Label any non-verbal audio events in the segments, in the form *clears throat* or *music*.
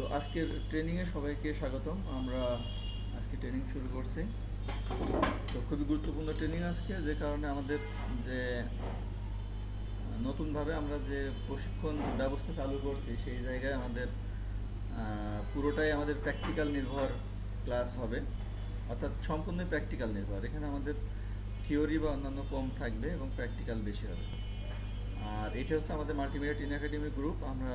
তো আজকের ট্রেনিংয়ে সবাইকে স্বাগতম। আমরা আজকে ট্রেনিং শুরু করছি। তো খুবই গুরুত্বপূর্ণ ট্রেনিং আজকে, যে কারণে আমাদের যে, নতুনভাবে আমরা যে প্রশিক্ষণ ব্যবস্থা চালু করছি, সেই জায়গায় আমাদের পুরোটাই আমাদের প্র্যাকটিক্যাল নির্ভর ক্লাস হবে। অর্থাৎ সম্পূর্ণ প্র্যাকটিক্যাল নির্ভর। এখানে আমাদের থিওরি বা অন্যান্য কম থাকবে এবং প্র্যাকটিক্যাল বেশি হবে। আর এটা হচ্ছে আমাদের মাল্টিমিডিয়া টিন একাডেমি গ্রুপ। আমরা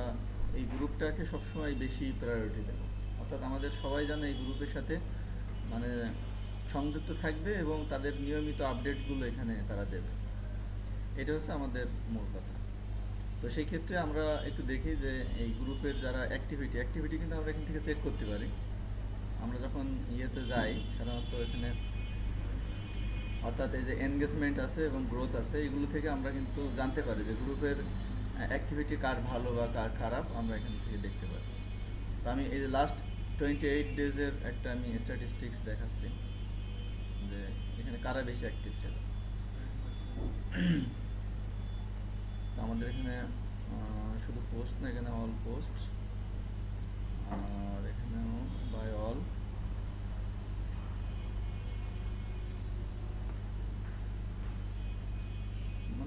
এই গ্রুপটাকে সবসময় বেশি প্রায়োরিটি দেব। অর্থাৎ আমাদের সবাই যেন এই গ্রুপের সাথে মানে সংযুক্ত থাকবে এবং তাদের নিয়মিত আপডেটগুলো এখানে তারা দেবে। এটা হচ্ছে আমাদের মূল কথা। তো সেই ক্ষেত্রে আমরা একটু দেখি যে এই গ্রুপের যারা অ্যাক্টিভিটি অ্যাক্টিভিটি কিন্তু আমরা এখান থেকে চেক করতে পারি। আমরা যখন ইয়েতে যাই, সাধারণত এখানে, অর্থাৎ এই যে এনগেজমেন্ট আছে এবং গ্রোথ আছে, এগুলো থেকে আমরা কিন্তু জানতে পারি যে গ্রুপের অ্যাক্টিভিটি কার ভালো বা কার খারাপ আমরা এখান থেকে দেখতে পারি তো আমি এই যে লাস্ট টোয়েন্টি এইট ডেজের একটা আমি স্ট্যাটিস্টিক্স দেখাচ্ছি যে এখানে কারা বেশি অ্যাক্টিভ ছিল। তো আমাদের এখানে শুধু পোস্ট না, এখানে অল পোস্ট আর এখানেও বাই অল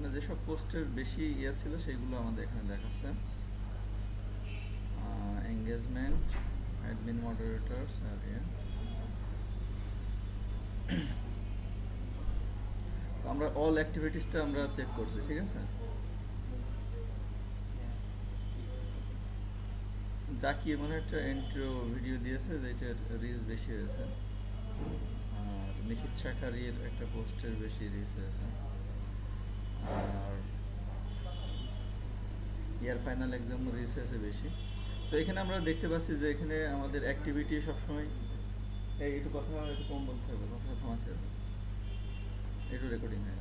মানে যেসব পোস্টের বেশি ইয়ে ছিল সেগুলো আমাদের এখানে দেখাচ্ছে। এঙ্গেজমেন্ট অ্যাডমিন মডারেটরস আর ইয়ে। তো আমরা অল অ্যাক্টিভিটিসটা আমরা চেক করছি, ঠিক আছে? জাকির মনে হয় একটা ইন্ট্রো ভিডিও দিয়েছে যেটার রিচ বেশি হয়েছে। আর নিশিত শাখারির একটা পোস্টের বেশি রিচ হয়েছে। আর ইয়ার ফাইনাল এক্সাম রিচ হয়েছে বেশি। তো এখানে আমরা দেখতে পাচ্ছি যে এখানে আমাদের অ্যাক্টিভিটি সবসময় এই একটু কথা একটু কম বলতে হবে, কথা থামাতে হবে। একটু রেকর্ডিং হয়।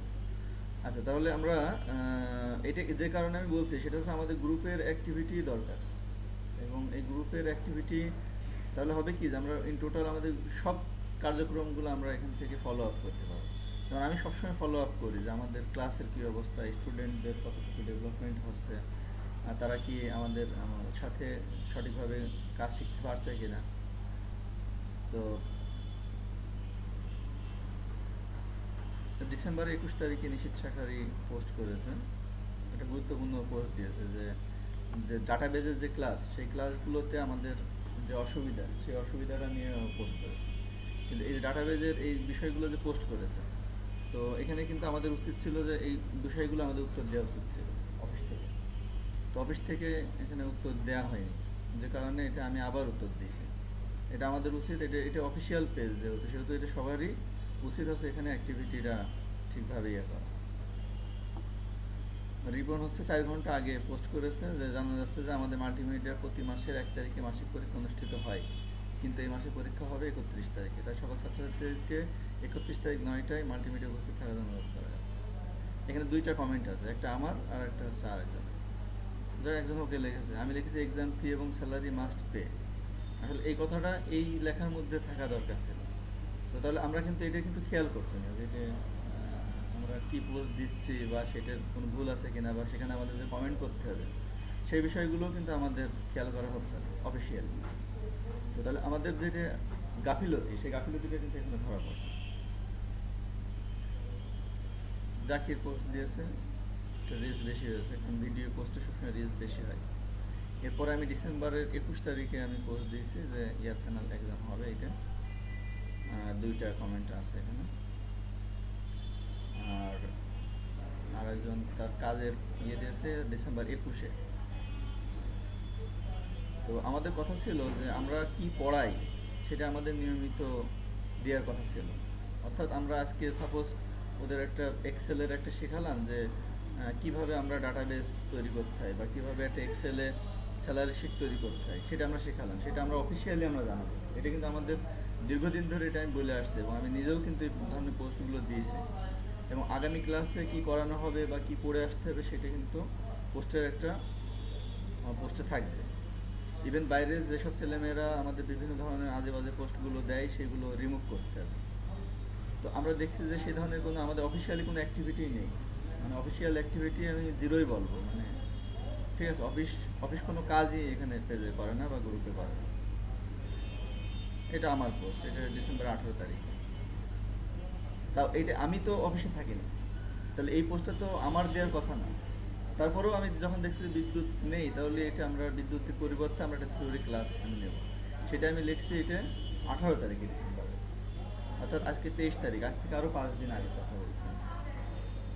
আচ্ছা তাহলে আমরা এটা যে কারণে আমি বলছি, সেটা হচ্ছে আমাদের গ্রুপের অ্যাক্টিভিটি দরকার। এবং এই গ্রুপের অ্যাক্টিভিটি তাহলে হবে কি যে আমরা ইন টোটাল আমাদের সব কার্যক্রমগুলো আমরা এখান থেকে ফলো আপ করতে পারব। যেমন আমি সবসময় ফলো আপ করি যে আমাদের ক্লাসের কী অবস্থা স্টুডেন্টদের কতটুকু ডেভেলপমেন্ট হচ্ছে তারা কি আমাদের সাথে সঠিকভাবে কাজ শিখতে পারছে কিনা। তো ডিসেম্বর একুশ তারিখে নিশিত শাখারি পোস্ট করেছে। একটা গুরুত্বপূর্ণ পোস্ট দিয়েছে যে যে ডাটাবেজের যে ক্লাস সেই ক্লাসগুলোতে আমাদের যে অসুবিধা, সেই অসুবিধাটা নিয়ে পোস্ট করেছে। কিন্তু এই ডাটাবেজের এই বিষয়গুলো যে পোস্ট করেছে তো এখানে কিন্তু আমাদের উচিত ছিল যে এই বিষয়গুলো আমাদের উত্তর দেওয়া উচিত ছিল অফিস থেকে। তো অফিস থেকে এখানে উত্তর দেওয়া হয়নি। যে কারণে এটা আমি আবার উত্তর দিয়েছি। এটা আমাদের উচিত, এটা এটা অফিসিয়াল পেজ যেহেতু, সেহেতু এটা সবারই উচিত হচ্ছে এখানে অ্যাক্টিভিটিটা ঠিকভাবে ইয়ে করা। রিবন হচ্ছে চার ঘণ্টা আগে পোস্ট করেছে, যে জানা যাচ্ছে যে আমাদের মাল্টিমিডিয়া প্রতি মাসের এক তারিখে মাসিক পরীক্ষা অনুষ্ঠিত হয়। কিন্তু এই মাসে পরীক্ষা হবে একত্রিশ তারিখে। তাই সকল ছাত্রছাত্রীদেরকে একত্রিশ তারিখ নয়টায় মাল্টিমিডিয়া উপস্থিত থাকার জন্য অনুরোধ করা এখানে দুইটা কমেন্ট আছে একটা আমার আর একটা হচ্ছে আরেকজন যার একজন ওকে লিখেছে আমি লিখেছি এক্সাম ফি এবং স্যালারি মাস্ট পে আসলে এই কথাটা এই লেখার মধ্যে থাকা দরকার ছিল। তো তাহলে আমরা কিন্তু এটা কিন্তু খেয়াল করছি না যে এটা, আমরা কী পোস্ট দিচ্ছি বা সেটার কোনো ভুল আছে কিনা বা সেখানে আমাদের যে কমেন্ট করতে হবে সেই বিষয়গুলো কিন্তু আমাদের খেয়াল করা হচ্ছে না অফিসিয়ালি তো তাহলে আমাদের যেটা গাফিলতি সেই গাফিলতিটা কিন্তু এখানে ধরা পড়ছে। জাকির পোস্ট দিয়েছে রিচ বেশি হয়েছে, কারণ ভিডিও পোস্টে সবসময় রিচ বেশি হয়। এরপরে আমি ডিসেম্বরের একুশ তারিখে আমি পোস্ট দিয়েছি যে, ইয়ার ফাইনাল এক্সাম হবে এটা। দুইটা কমেন্ট আছে এখানে। আর আরেকজন তার কাজের ইয়ে দিয়েছে ডিসেম্বর একুশে। তো আমাদের কথা ছিল যে, আমরা কি পড়াই সেটা আমাদের নিয়মিত দেওয়ার কথা ছিল। অর্থাৎ আমরা আজকে সাপোজ ওদের একটা এক্সেলের একটা শেখালাম যে কীভাবে আমরা ডাটাবেস তৈরি করতে হয় বা কীভাবে একটা এক্সেলে স্যালারি শিট তৈরি করতে হয়, সেটা আমরা শেখালাম। সেটা আমরা অফিসিয়ালি আমরা জানাব। এটা কিন্তু আমাদের দীর্ঘদিন ধরে এটা আমি বলে আসছি এবং আমি নিজেও কিন্তু এই ধরনের পোস্টগুলো দিয়েছি। এবং আগামী ক্লাসে কি করানো হবে বা কি পড়ে আসতে হবে সেটা কিন্তু পোস্টের একটা পোস্টে থাকবে। ইভেন বাইরে যেসব ছেলেমেয়েরা আমাদের বিভিন্ন ধরনের আজে বাজে পোস্টগুলো দেয়, সেগুলো রিমুভ করতে হবে। তো আমরা দেখছি যে সেই ধরনের কোনো আমাদের অফিসিয়ালি কোনো অ্যাক্টিভিটি নেই। মানে অফিসিয়াল অ্যাক্টিভিটি আমি জিরোই বলব। মানে ঠিক আছে অফিস অফিস কোনো কাজই এখানে পেজে করে না বা গ্রুপে করে না। এটা আমার পোস্ট এটা ডিসেম্বর আঠেরো তারিখ। তাও এটা আমি তো অফিসে থাকি না তাহলে এই পোস্টটা তো আমার দেওয়ার কথা না। তারপরেও আমি যখন দেখছি বিদ্যুৎ নেই, তাহলে এটা আমরা বিদ্যুতের পরিবর্তে আমরা একটা থিওরি ক্লাস আমি নেব। সেটা আমি লিখছি এটা আঠারো তারিখে ডিসেম্বরে অর্থাৎ আজকে তেইশ তারিখ, আজ থেকে আরও পাঁচ দিন আগে কথা বলছি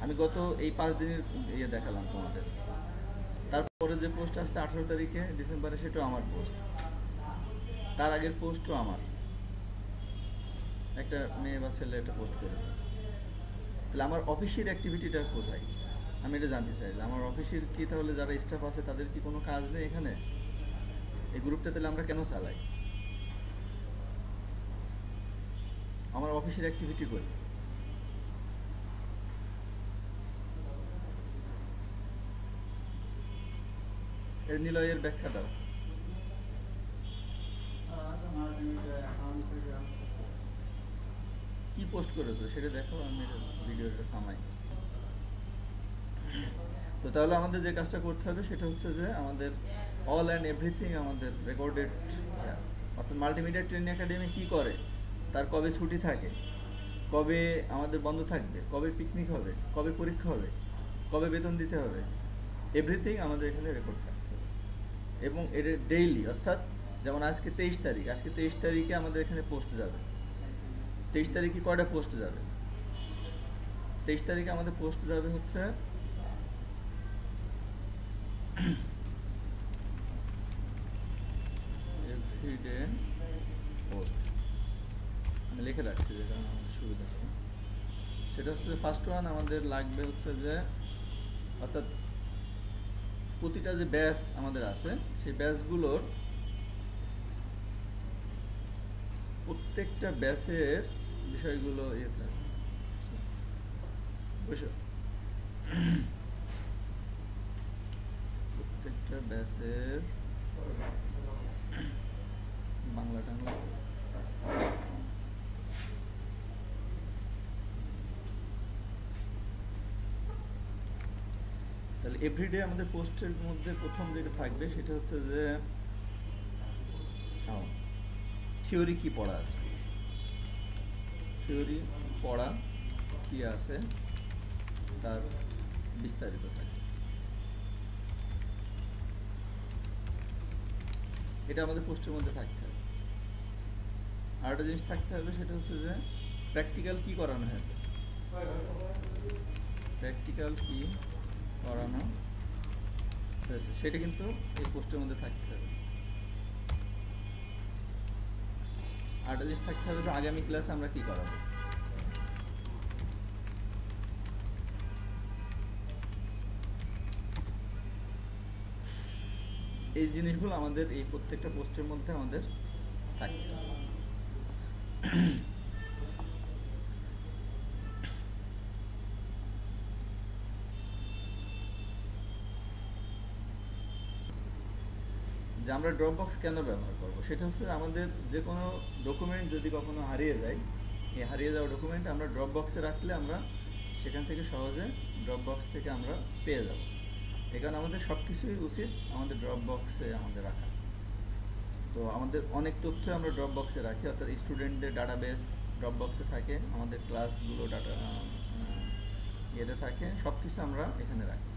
আমি গত এই পাঁচ দিনের ইয়ে দেখালাম তোমাদের। তারপরে যে পোস্ট আসছে আঠারো তারিখে, ডিসেম্বরে সেটাও আমার পোস্ট। তার আগের পোস্টও আমার। একটা মেয়ে বা ছেলে একটা পোস্ট করেছে। তাহলে আমার অফিসের অ্যাক্টিভিটিটা কোথায়? আমি এটা জানতে চাই যে আমার অফিসের কি তাহলে যারা স্টাফ আছে, তাদের কি কোনো কাজ নেই এখানে? এই গ্রুপটা তাহলে আমরা কেন চালাই? আমার অফিসের অ্যাক্টিভিটি কই? এর নিলয়ের ব্যাখ্যা দাও। কি পোস্ট করেছ? সেটা দেখো, আমি ভিডিওটা থামাই। তো তাহলে আমাদের যে কাজটা করতে হবে, সেটা হচ্ছে যে আমাদের অল অ্যান্ড এভরিথিং আমাদের রেকর্ডেড অর্থাৎ মাল্টিমিডিয়া ট্রেনিং একাডেমি কী করে? তার কবে ছুটি থাকে? কবে আমাদের বন্ধ থাকবে? কবে পিকনিক হবে? কবে পরীক্ষা হবে? কবে বেতন দিতে হবে? এভরিথিং আমাদের এখানে রেকর্ড থাকতে হবে। এবং এটা ডেইলি অর্থাৎ যেমন আজকে তেইশ তারিখ, আজকে তেইশ তারিখে আমাদের এখানে পোস্ট যাবে। তেইশ তারিখে কয়টা পোস্ট যাবে? তেইশ তারিখে আমাদের পোস্ট যাবে হচ্ছে *clears throat* এভরিডে পোস্ট লিখে রাখছি যে কারণে আমাদের সুবিধা হবে। সেটা হচ্ছে ফার্স্ট ওয়ান আমাদের লাগবে হচ্ছে যে, অর্থাৎ প্রতিটা যে ব্যাচ আমাদের আছে, সেই ব্যাচগুলোর প্রত্যেকটা ব্যাচের বিষয়গুলো ইয়ে থাকে? প্রত্যেকটা ব্যাচের বাংলা টাংলা এভরিডে আমাদের পোস্টের মধ্যে প্রথম যেটা থাকবে সেটা হচ্ছে যে থিওরি কি পড়া আছে? থিওরি পড়া কি আছে? তার বিস্তারিত থাকে এটা আমাদের পোস্টের মধ্যে থাকতে হবে। আর একটা জিনিস থাকতে হবে সেটা হচ্ছে যে প্র্যাকটিক্যাল কি করানো হয়েছে? প্র্যাকটিক্যাল কি করানো হয়েছে। সেটা কিন্তু এই পোস্টের মধ্যে থাকতে হবে। আরেকটা জিনিস থাকতে হবে যে আগামী ক্লাসে আমরা কি করাবো? এই জিনিসগুলো আমাদের এই প্রত্যেকটা পোস্টের মধ্যে আমাদের থাকতে হবে। আমরা ড্রপ বক্স কেন ব্যবহার করব? সেটা হচ্ছে আমাদের যে কোনো ডকুমেন্ট যদি কখনো হারিয়ে যায়, এই হারিয়ে যাওয়া ডকুমেন্ট আমরা ড্রপ বক্সে রাখলে আমরা সেখান থেকে সহজে ড্রপ বক্স থেকে আমরা পেয়ে যাব। এখানে আমাদের সব কিছুই উচিত আমাদের ড্রপ বক্সে আমাদের রাখা। তো আমাদের অনেক তথ্য আমরা ড্রপ বক্সে রাখি, অর্থাৎ স্টুডেন্টদের ডাটাবেস ড্রপ বক্সে থাকে, আমাদের ক্লাসগুলো ডাটা ইয়েতে থাকে সব কিছু আমরা এখানে রাখি।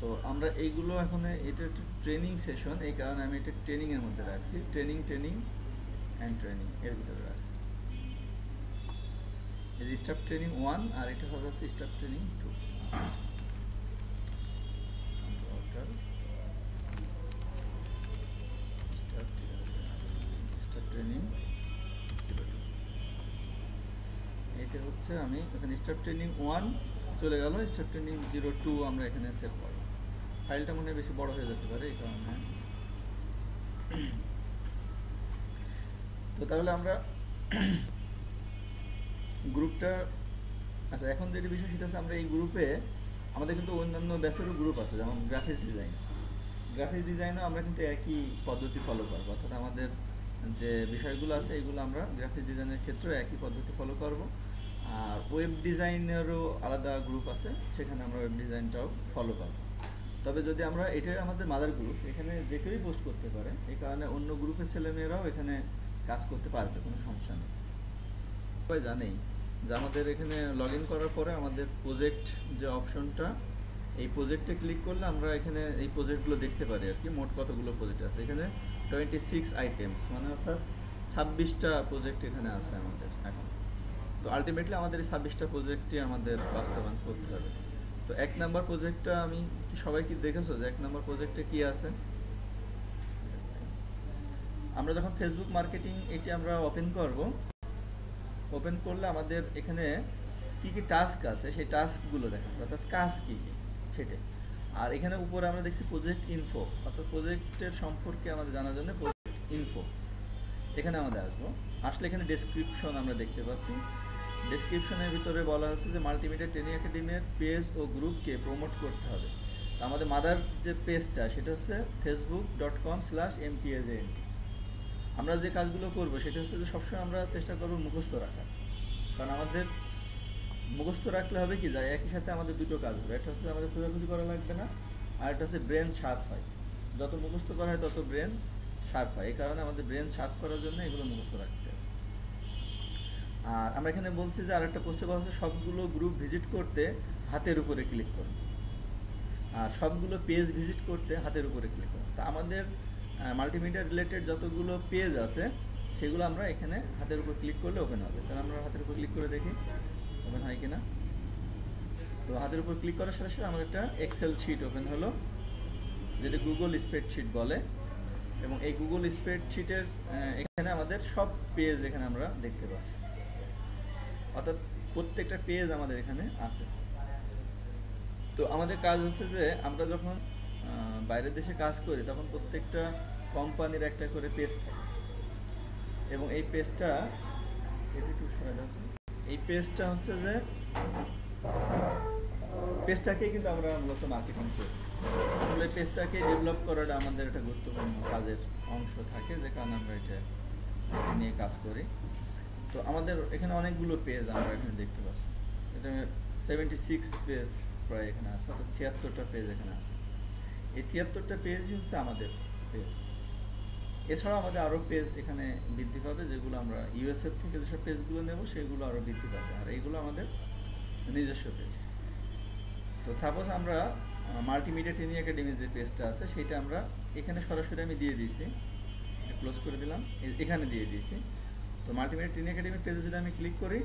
তো আমরা এইগুলো এখন এটা একটা ট্রেনিং সেশন এই কারণে আমি এটা ট্রেনিংয়ের মধ্যে রাখছি। ট্রেনিং ট্রেনিং অ্যান্ড ট্রেনিং এর ভিতরে রাখছি। স্টাফ ট্রেনিং ওয়ান আর এটা হবে হচ্ছে স্টাফ ট্রেনিং টু ট্রেনিং এটা হচ্ছে আমি, এখানে স্টাফ ট্রেনিং ওয়ান চলে গেল স্টাফ ট্রেনিং জিরো টু আমরা এখানে সেভ করব। ফাইলটা মনে বেশি বড় হয়ে যেতে পারে, এই কারণে। তো তাহলে আমরা গ্রুপটা আচ্ছা এখন যেটা বিষয় সেটা হচ্ছে আমরা এই গ্রুপে, আমাদের কিন্তু অন্যান্য ব্যাচেরও গ্রুপ আছে, যেমন গ্রাফিক্স ডিজাইন। গ্রাফিক্স ডিজাইনও আমরা কিন্তু একই পদ্ধতি ফলো করব, অর্থাৎ আমাদের যে বিষয়গুলো আছে, এগুলো আমরা গ্রাফিক্স ডিজাইনের ক্ষেত্রেও একই পদ্ধতি ফলো করব। আর ওয়েব ডিজাইনেরও আলাদা গ্রুপ আছে, সেখানে আমরা ওয়েব ডিজাইনটাও ফলো করব। তবে যদি আমরা এটাই আমাদের মাদার গ্রুপ এখানে যে কেউই পোস্ট করতে পারে এই কারণে অন্য গ্রুপের ছেলেমেয়েরাও এখানে কাজ করতে পারবে, কোনো সমস্যা নেই। সবাই জানেই যে আমাদের এখানে লগ করার পরে আমাদের প্রজেক্ট যে অপশনটা এই প্রজেক্টে ক্লিক করলে আমরা এখানে এই প্রজেক্টগুলো দেখতে পারি আর কি, মোট কতগুলো প্রজেক্ট আছে। এখানে টোয়েন্টি সিক্স আইটেমস মানে অর্থাৎ ছাব্বিশটা প্রজেক্ট এখানে আছে আমাদের এখন। তো আলটিমেটলি আমাদের এই ছাব্বিশটা প্রজেক্টই আমাদের বাস্তবায়ন করতে হবে। তো এক নাম্বার প্রজেক্টটা আমি, কি সবাই কি দেখেছ যে এক নাম্বার প্রজেক্টে কি আছে? আমরা যখন ফেসবুক মার্কেটিং এটি আমরা ওপেন করব ওপেন করলে আমাদের এখানে কি কি টাস্ক আছে, সেই টাস্কগুলো দেখাচ্ছে অর্থাৎ কাজ কি কি, সেটাই। আর এখানে উপরে আমরা দেখছি প্রজেক্ট ইনফো অর্থাৎ প্রজেক্টের সম্পর্কে আমাদের জানার জন্য প্রজেক্ট ইনফো এখানে আমাদের আসব। আসলে এখানে ডেসক্রিপশন আমরা দেখতে পাচ্ছি। ডেসক্রিপশনের ভিতরে বলা হচ্ছে যে মাল্টিমিডিয়া ট্রেনিং একাডেমির পেজ ও গ্রুপকে প্রমোট করতে হবে। তো আমাদের মাদার যে পেজটা সেটা হচ্ছে ফেসবুক ডট কম স্ল্যাশ এমটিএজএএনটি আমরা যে কাজগুলো করব, সেটা হচ্ছে যে সবসময় আমরা চেষ্টা করব মুখস্থ রাখার। কারণ আমাদের মুখস্থ রাখলে হবে কি যায় একই সাথে আমাদের দুটো কাজ হবে। একটা হচ্ছে আমাদের খোঁজাখুঁজি করা লাগবে না, আর একটা হচ্ছে ব্রেন শার্প হয়। যত মুখস্থ করা হয়, তত ব্রেন শার্প হয়। এই কারণে আমাদের ব্রেন শার্প করার জন্য এগুলো মুখস্থ রাখতে আর আমরা এখানে বলছি যে আরেকটা পোস্টে বলা হচ্ছে সবগুলো গ্রুপ ভিজিট করতে হাতের উপরে ক্লিক করুন। আর সবগুলো পেজ ভিজিট করতে হাতের উপরে ক্লিক করুন। তা আমাদের মাল্টিমিডিয়া রিলেটেড যতগুলো পেজ আছে, সেগুলো আমরা এখানে হাতের উপর ক্লিক করলে ওপেন হবে। তাহলে আমরা হাতের উপর ক্লিক করে দেখি ওপেন হয় কিনা। তো হাতের উপর ক্লিক করার সাথে সাথে আমাদের একটা এক্সেল শিট ওপেন হলো, যেটা গুগল স্প্রেডশিট বলে। এবং এই গুগল স্প্রেডশিটের এখানে আমাদের সব পেজ এখানে আমরা দেখতে পাচ্ছি। অর্থাৎ প্রত্যেকটা পেজ আমাদের এখানে আছে। তো আমাদের কাজ হচ্ছে যে, আমরা যখন বাইরের দেশে কাজ করি, তখন প্রত্যেকটা কোম্পানির একটা করে পেজ থাকে। এবং এই পেজটা এই পেজটা হচ্ছে যে পেজটাকে কিন্তু আমরা মূলত মার্কেটিং করি। আসলে পেজটাকে ডেভেলপ করাটা আমাদের একটা গুরুত্বপূর্ণ কাজের অংশ থাকে, যে কারণে আমরা এটা নিয়ে কাজ করি। তো আমাদের এখানে অনেকগুলো পেজ আমরা এখানে দেখতে পাচ্ছি। এটা সেভেন্টি সিক্স পেজ প্রায় এখানে আছে, অর্থাৎ ছিয়াত্তরটা পেজ এখানে আছে। এই ছিয়াত্তরটা পেজই হচ্ছে আমাদের পেজ এছাড়াও আমাদের আরও পেজ এখানে বৃদ্ধি পাবে, যেগুলো আমরা ইউএসএফ থেকে যেসব পেজগুলো নেব, সেগুলো আরও বৃদ্ধি পাবে। আর এইগুলো আমাদের নিজস্ব পেজ তো সাপোজ আমরা মাল্টিমিডিয়া ট্রেনিং একাডেমির যে পেজটা আছে সেটা আমরা এখানে সরাসরি আমি দিয়ে দিয়েছি। ক্লোজ করে দিলাম। এখানে দিয়ে দিয়েছি। তো মাল্টিমিডিয়া ট্রেনিং একাডেমির পেজে যদি আমি ক্লিক করি,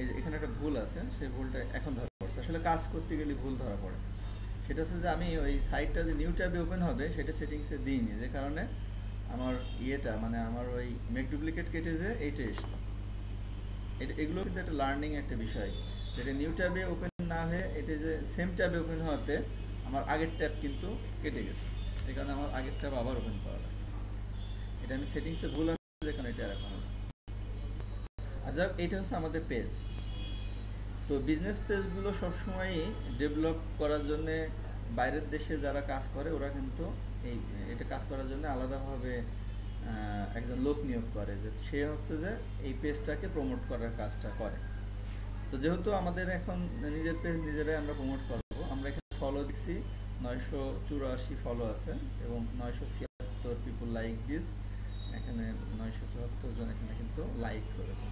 এই যে এখানে একটা ভুল আছে, সেই ভুলটা এখন ধরা পড়ছে। আসলে কাজ করতে গেলে ভুল ধরা পড়ে। সেটা হচ্ছে যে আমি ওই সাইটটা যে নিউ ট্যাবে ওপেন হবে, সেটা সেটিংসে দিইনি। যে কারণে আমার ইয়েটা মানে আমার ওই মেক ডুপ্লিকেট কেটে যে এইটা এসলো। এটা, এগুলো কিন্তু একটা লার্নিং একটা বিষয়। যেটা নিউ ট্যাবে ওপেন না হয়ে, এটা যে সেম ট্যাবে ওপেন হওয়াতে আমার আগের ট্যাব কিন্তু কেটে গেছে। এই কারণে আমার আগের ট্যাব আবার ওপেন করা লাগছে এটা আমি সেটিংসে ভুল যেখানে এটা এখন আচ্ছা এটা হচ্ছে আমাদের পেজ তো বিজনেস পেজগুলো সবসময়ই ডেভেলপ করার জন্য বাইরের দেশে যারা কাজ করে, ওরা কিন্তু এই, এটা কাজ করার জন্য আলাদাভাবে একজন লোক নিয়োগ করে যে সে হচ্ছে যে এই পেজটাকে প্রমোট করার কাজটা করে। তো যেহেতু আমাদের এখন নিজের পেজ নিজেরাই আমরা প্রমোট করব, আমরা এখানে ফলো দিচ্ছি। নয়শো চুরাশি ফলো আছে এবং নয়শো ছিয়াত্তর পিপুল লাইক দিস এখানে নয়শো চুয়াত্তর জন এখানে কিন্তু লাইক করেছে।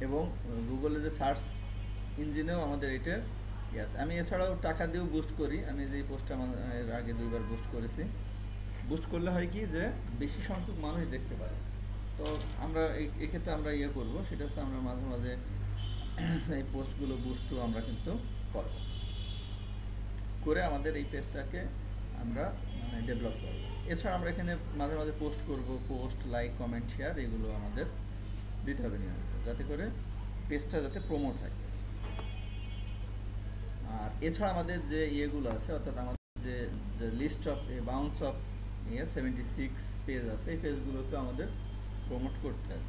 এবং গুগলে যে সার্চ ইঞ্জিনেও আমাদের এটার ইয়াস আমি এছাড়াও টাকা দিয়েও বুস্ট করি। আমি যে পোস্টটা আমার, এর আগে দুইবার বুস্ট করেছি। বুস্ট করলে হয় কি যে বেশি সংখ্যক মানুষ দেখতে পারে। তো আমরা এক্ষেত্রে আমরা ইয়ে করব, সেটা হচ্ছে আমরা মাঝে মাঝে *coughs* এই পোস্টগুলো বুস্টও আমরা কিন্তু করব। করে আমাদের এই পেজটাকে আমরা মানে ডেভেলপ করব। এছাড়া আমরা এখানে মাঝে মাঝে পোস্ট করব পোস্ট লাইক কমেন্ট শেয়ার এগুলো আমাদের দিতে হবে নিয়মিত, যাতে করে পেজটা যাতে প্রমোট হয়। আর এছাড়া আমাদের যে ইয়েগুলো আছে, অর্থাৎ আমাদের যে যে লিস্ট অফ বাউন্স অফ ইয়ে সেভেন্টি সিক্স পেজ আছে, এই পেজগুলোকে আমাদের প্রমোট করতে হবে।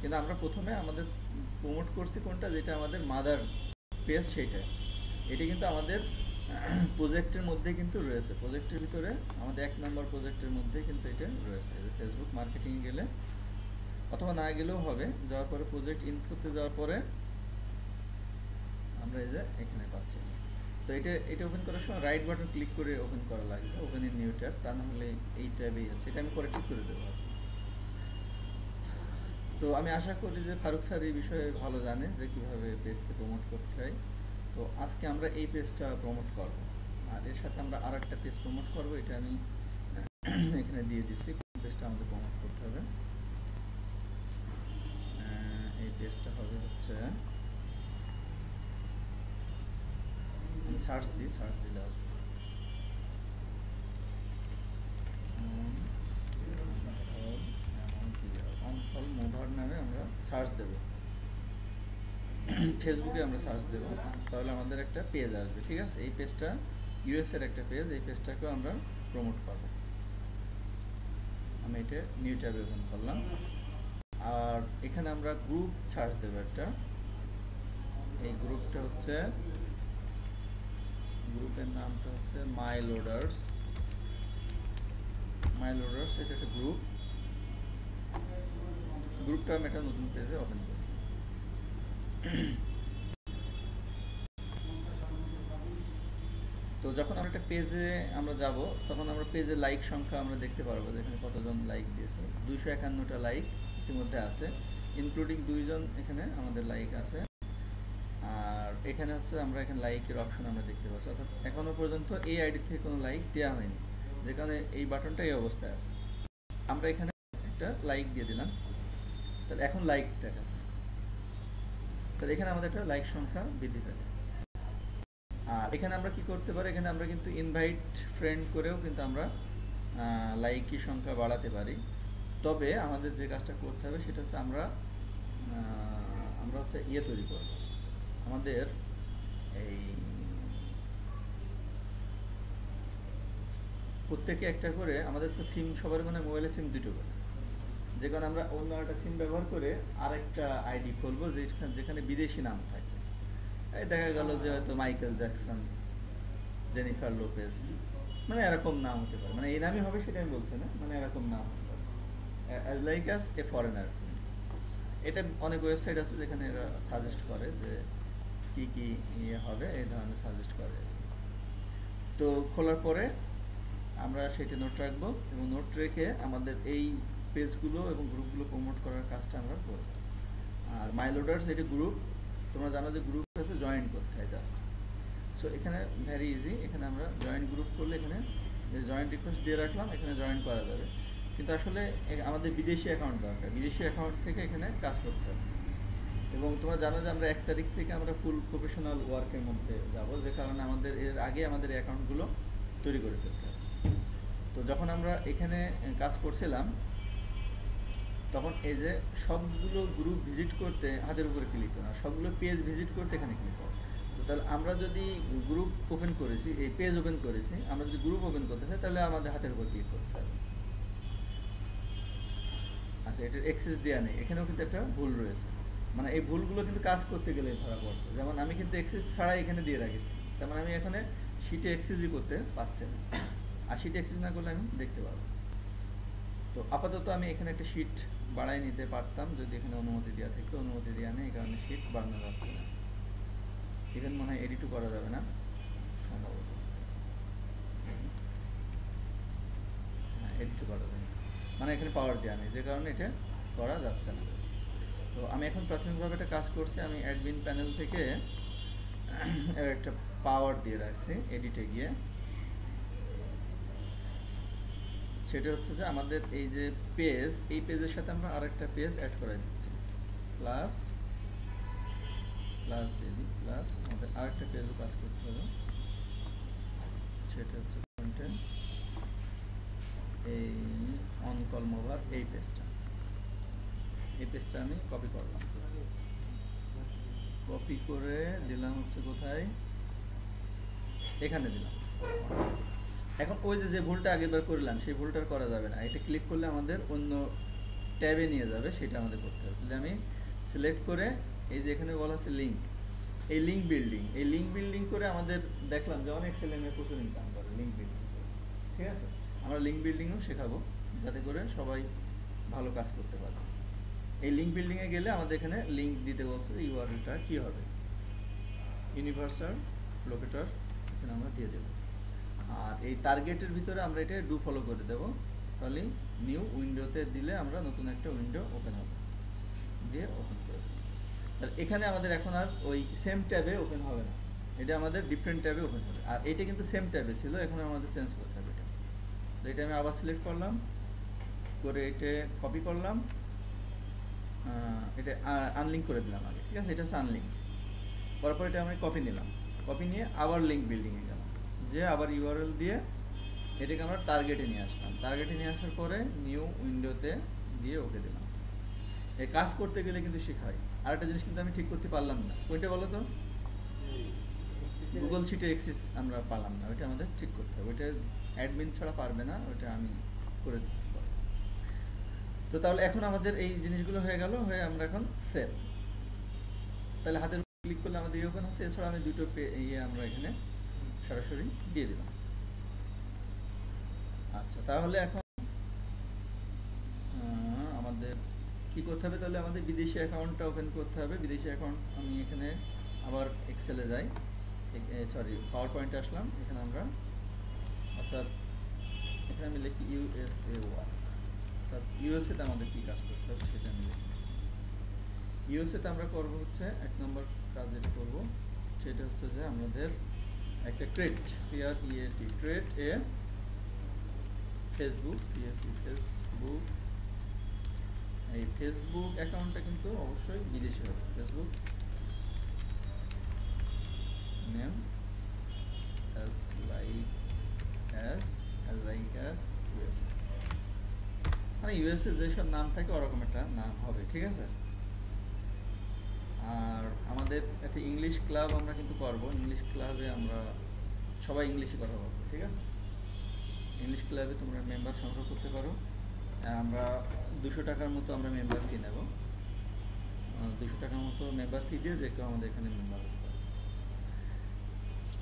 কিন্তু আমরা প্রথমে আমাদের প্রমোট করছি কোনটা, যেটা আমাদের মাদার পেজ সেইটা। এটি কিন্তু আমাদের প্রজেক্টের মধ্যে কিন্তু রয়েছে। প্রজেক্টের ভিতরে আমাদের এক নম্বর প্রজেক্টের মধ্যে কিন্তু এটা রয়েছে। ফেসবুক মার্কেটিং গেলে অথবা না গেলেও হবে। যাওয়ার পরে প্রজেক্ট ইনপুটে যাওয়ার পরে আমরা এই যে এখানে পাচ্ছি। তো এটা এটা ওপেন করার সময় রাইট বাটন ক্লিক করে ওপেন করা লাগছে। ওপেন ইন নিউ ট্যাব তা না হলে এই ট্যাবেই আছে। এটা আমি পরে ঠিক করে দেবো। তো আমি আশা করি যে ফারুক স্যার এই বিষয়ে ভালো জানে যে কীভাবে পেজকে প্রমোট করতে হয়। তো আজকে আমরা এই পেজটা প্রমোট করব আর এর সাথে আমরা আর একটা পেজ প্রমোট করব এটা আমি এখানে দিয়ে দিচ্ছি কোন পেজটা আমাদের প্রমোট করতে হবে এই পেজটা হবে হচ্ছে আমি সার্চ দিই সার্চ দিলে আসবে অনফল মোধার নামে আমরা সার্চ দেব ফেসবুকে আমরা সার্চ দেব, তাহলে আমাদের একটা পেজ আসবে, ঠিক আছে? এই পেজটা ইউএস এর একটা পেজ এই পেজটাকেও আমরা প্রমোট করব। আমি এটা নিউ ট্যাবে ওপেন করলাম। আর এখানে আমরা গ্রুপ সার্চ দেবো একটা। এই গ্রুপটা হচ্ছে গ্রুপের নামটা হচ্ছে মাই লোডার্স মাই লোডার্স এটা একটা গ্রুপ গ্রুপটা আমি একটা নতুন পেজে ওপেন করছি। *clears throat* তো যখন আমরা একটা পেজে আমরা যাব, তখন আমরা পেজে লাইক সংখ্যা আমরা দেখতে পারব যে এখানে কতজন লাইক দিয়েছে। দুইশো একান্নটা লাইক ইতিমধ্যে আছে ইনক্লুডিং দুইজন এখানে আমাদের লাইক আছে। আর এখানে হচ্ছে আমরা এখানে লাইকের অপশন আমরা দেখতে পাচ্ছি। অর্থাৎ এখনও পর্যন্ত এই আইডি থেকে কোনো লাইক দেওয়া হয়নি, যে কারণে এই বাটনটা এই অবস্থায় আছে। আমরা এখানে একটা লাইক দিয়ে দিলাম। তাহলে এখন লাইক দেখাচ্ছে। তাহলে এখানে আমাদের একটা লাইক সংখ্যা বৃদ্ধি পেল। আর এখানে আমরা কি করতে পারি? এখানে আমরা কিন্তু ইনভাইট ফ্রেন্ড করেও কিন্তু আমরা লাইকি সংখ্যা বাড়াতে পারি। তবে আমাদের যে কাজটা করতে হবে সেটা হচ্ছে আমরা আমরা হচ্ছে ইয়ে তৈরি করব। আমাদের এই প্রত্যেকে একটা করে, আমাদের তো সিম সবার মানে মোবাইলে সিম দুটো করে। যে কারণে আমরা অন্য একটা সিম ব্যবহার করে আরেকটা আইডি খুলবো যেখানে যেখানে বিদেশি নাম থাকে। এই দেখা গেল যে হয়তো মাইকেল জ্যাকসন জেনিফার লোপেজ মানে এরকম নাম হতে পারে। মানে এই নামই হবে সেটা আমি বলছি না মানে এরকম নাম হতে পারে। As like as a foreigner এটা অনেক ওয়েবসাইট আছে যেখানে এরা সাজেস্ট করে যে কি কি ইয়ে হবে, এই ধরনের সাজেস্ট করে। তো খোলার পরে আমরা সেটা নোট রাখব এবং নোট রেখে আমাদের এই পেজগুলো এবং গ্রুপগুলো প্রমোট করার কাজটা আমরা করব। আর মাই লোডার্স এটি গ্রুপ তোমরা জানো যে গ্রুপ আছে জয়েন করতে হয় জাস্ট সো এখানে ভ্যারি ইজি এখানে আমরা জয়েন্ট গ্রুপ করলে এখানে জয়েন্ট রিকোয়েস্ট দিয়ে রাখলাম, এখানে জয়েন করা যাবে। কিন্তু আসলে আমাদের বিদেশি অ্যাকাউন্ট দরকার, বিদেশি অ্যাকাউন্ট থেকে এখানে কাজ করতে হবে। এবং তোমরা জানো যে আমরা এক তারিখ থেকে আমরা ফুল প্রফেশনাল ওয়ার্কের মধ্যে যাব, যে কারণে আমাদের এর আগে আমাদের অ্যাকাউন্টগুলো তৈরি করে ফেলতে হবে। তো যখন আমরা এখানে কাজ করছিলাম তখন এই যে সবগুলো গ্রুপ ভিজিট করতে হাতের উপরে ক্লিক করা সবগুলো পেজ ভিজিট করতে এখানে ক্লিক করা। তো তাহলে আমরা যদি গ্রুপ ওপেন করেছি, এই পেজ ওপেন করেছি, আমরা যদি গ্রুপ ওপেন করতে চাই, তাহলে আমাদের হাতের উপর ক্লিক করতে হবে। আচ্ছা এটার এক্সেস দেওয়া নেই। এখানেও কিন্তু একটা ভুল রয়েছে। মানে এই ভুলগুলো কিন্তু কাজ করতে গেলে ধরা পড়ছে। যেমন আমি কিন্তু এক্সেস ছাড়াই এখানে দিয়ে রাখেছি। তার মানে আমি এখানে শিটে এক্সেসই করতে পারছি না। আর শিটে এক্সেস না করলে আমি দেখতে পাবো তো আপাতত আমি এখানে একটা শিট বাড়াই নিতে পারতাম যদি এখানে অনুমতি দেওয়া থাকে। অনুমতি দেওয়া নেই, এই কারণে শিট বাড়ানো যাচ্ছে না। ইভেন মনে হয় এডিটও করা যাবে না, সম্ভবত। হ্যাঁ এডিটও করা যাবে। মানে এখানে পাওয়ার দেওয়া নেই, যে কারণে এটা করা যাচ্ছে না। তো আমি এখন প্রাথমিকভাবে একটা কাজ করছি, আমি অ্যাডমিন প্যানেল থেকে *clears throat* একটা পাওয়ার দিয়ে রাখছি এডিটে গিয়ে। সেটা হচ্ছে যে আমাদের এই যে পেজ এই পেজের সাথে আমরা আরেকটা পেজ অ্যাড করে দিচ্ছি। প্লাস প্লাস দিয়ে দিই প্লাস আমাদের আরেকটা পেজও কাজ করতে হবে। সেটা হচ্ছে কন্টেন্ট এই অন কল মোভার এই পেজটা এই পেজটা আমি কপি করলাম। কপি করে দিলাম হচ্ছে কোথায়? এখানে দিলাম। এখন ওই যে যে ভুলটা আগেরবার করলাম, সেই ভুলটা করা যাবে না। এটা ক্লিক করলে আমাদের অন্য ট্যাবে নিয়ে যাবে, সেটা আমাদের করতে হবে। তাহলে আমি সিলেক্ট করে, এই যে এখানে বলা আছে লিঙ্ক এই লিঙ্ক বিল্ডিং এই লিঙ্ক বিল্ডিং করে আমাদের দেখলাম যে অনেক ছেলে মেয়ে প্রচুর ইনকাম করে লিঙ্ক বিল্ডিং ঠিক আছে? আমরা লিঙ্ক বিল্ডিংও শেখাবো, যাতে করে সবাই ভালো কাজ করতে পারে। এই লিঙ্ক বিল্ডিংয়ে গেলে আমাদের এখানে লিঙ্ক দিতে বলছে ইউআরএলটা কী হবে। ইউনিভার্সাল লোকেটর এখানে আমরা দিয়ে দেবো। আর এই টার্গেটের ভিতরে আমরা এটা ডু ফলো করে দেবো। তাহলে নিউ উইন্ডোতে দিলে আমরা নতুন একটা উইন্ডো ওপেন হবে। দিয়ে ওপেন করে দেবো। এখানে আমাদের এখন আর ওই সেম ট্যাবে ওপেন হবে না। এটা আমাদের ডিফারেন্ট ট্যাবে ওপেন হবে। আর এটা কিন্তু সেম ট্যাবে ছিল, এখন আমাদের চেঞ্জ করতে হবে এটা। তো এটা আমি আবার সিলেক্ট করলাম। করে এটা কপি করলাম। এটা আনলিঙ্ক করে দিলাম আগে। ঠিক আছে? এটা হচ্ছে আনলিঙ্ক করার পর এটা আমি কপি নিলাম। কপি নিয়ে আবার লিঙ্ক বিল্ডিংয়ে যে আবার ইউআরএল দিয়ে এটাকে আমরা টার্গেটে নিয়ে আসলাম। টার্গেটে নিয়ে আসার পরে নিউ উইন্ডোতে দিয়ে ওকে দিলাম। এই কাজ করতে গেলে কিন্তু শেখায় আর একটা জিনিস কিন্তু আমি ঠিক করতে পারলাম না। ওইটা বলো তো? গুগল শিটে এক্সিস আমরা পারলাম না। ওইটা আমাদের ঠিক করতে হবে। ওইটা অ্যাডমিন ছাড়া পারবে না। ওইটা আমি করে দিচ্ছি পরে। তো তাহলে এখন আমাদের এই জিনিসগুলো হয়ে গেল। হয়ে আমরা এখন সেভ তাহলে হাতের ক্লিক করলে আমাদের ওপেন আছে। এছাড়া আমি দুটো ইয়ে আমরা এখানে সরাসরি দিয়ে দিলাম। আচ্ছা তাহলে এখন আমাদের কি করতে হবে? তাহলে আমাদের বিদেশি অ্যাকাউন্টটা ওপেন করতে হবে। বিদেশি অ্যাকাউন্ট আমি এখানে আবার এক্সেলে যাই। সরি পাওয়ার পয়েন্টে আসলাম। এখানে আমরা, অর্থাৎ এখানে আমি লিখি ইউএসএ ওয়ার্ক অর্থাৎ ইউএসএতে আমাদের কী কাজ করতে হবে সেটা আমি লিখে দিচ্ছি ইউএসএতে আমরা করব হচ্ছে, এক নম্বর কাজ যেটা করব, সেটা হচ্ছে যে আমাদের একটা create C R E A T create a Facebook P A C Facebook এই ফেসবুক অ্যাকাউন্টটা কিন্তু অবশ্যই বিদেশি হবে। Facebook name as like as as like as USA মানে ইউএসএ যেসব নাম থাকে, ওরকম একটা নাম হবে, ঠিক আছে? আর আমাদের একটা ইংলিশ ক্লাব আমরা কিন্তু করব। ইংলিশ ক্লাবে আমরা সবাই ইংলিশে কথা বলব, ঠিক আছে? ইংলিশ ক্লাবে তোমরা মেম্বার সংগ্রহ করতে পারো। আমরা দুশো টাকার মতো আমরা মেম্বার ফি নেব। দুশো টাকার মতো মেম্বার ফি দিয়ে যে কেউ আমাদের এখানে মেম্বার হতে পারে।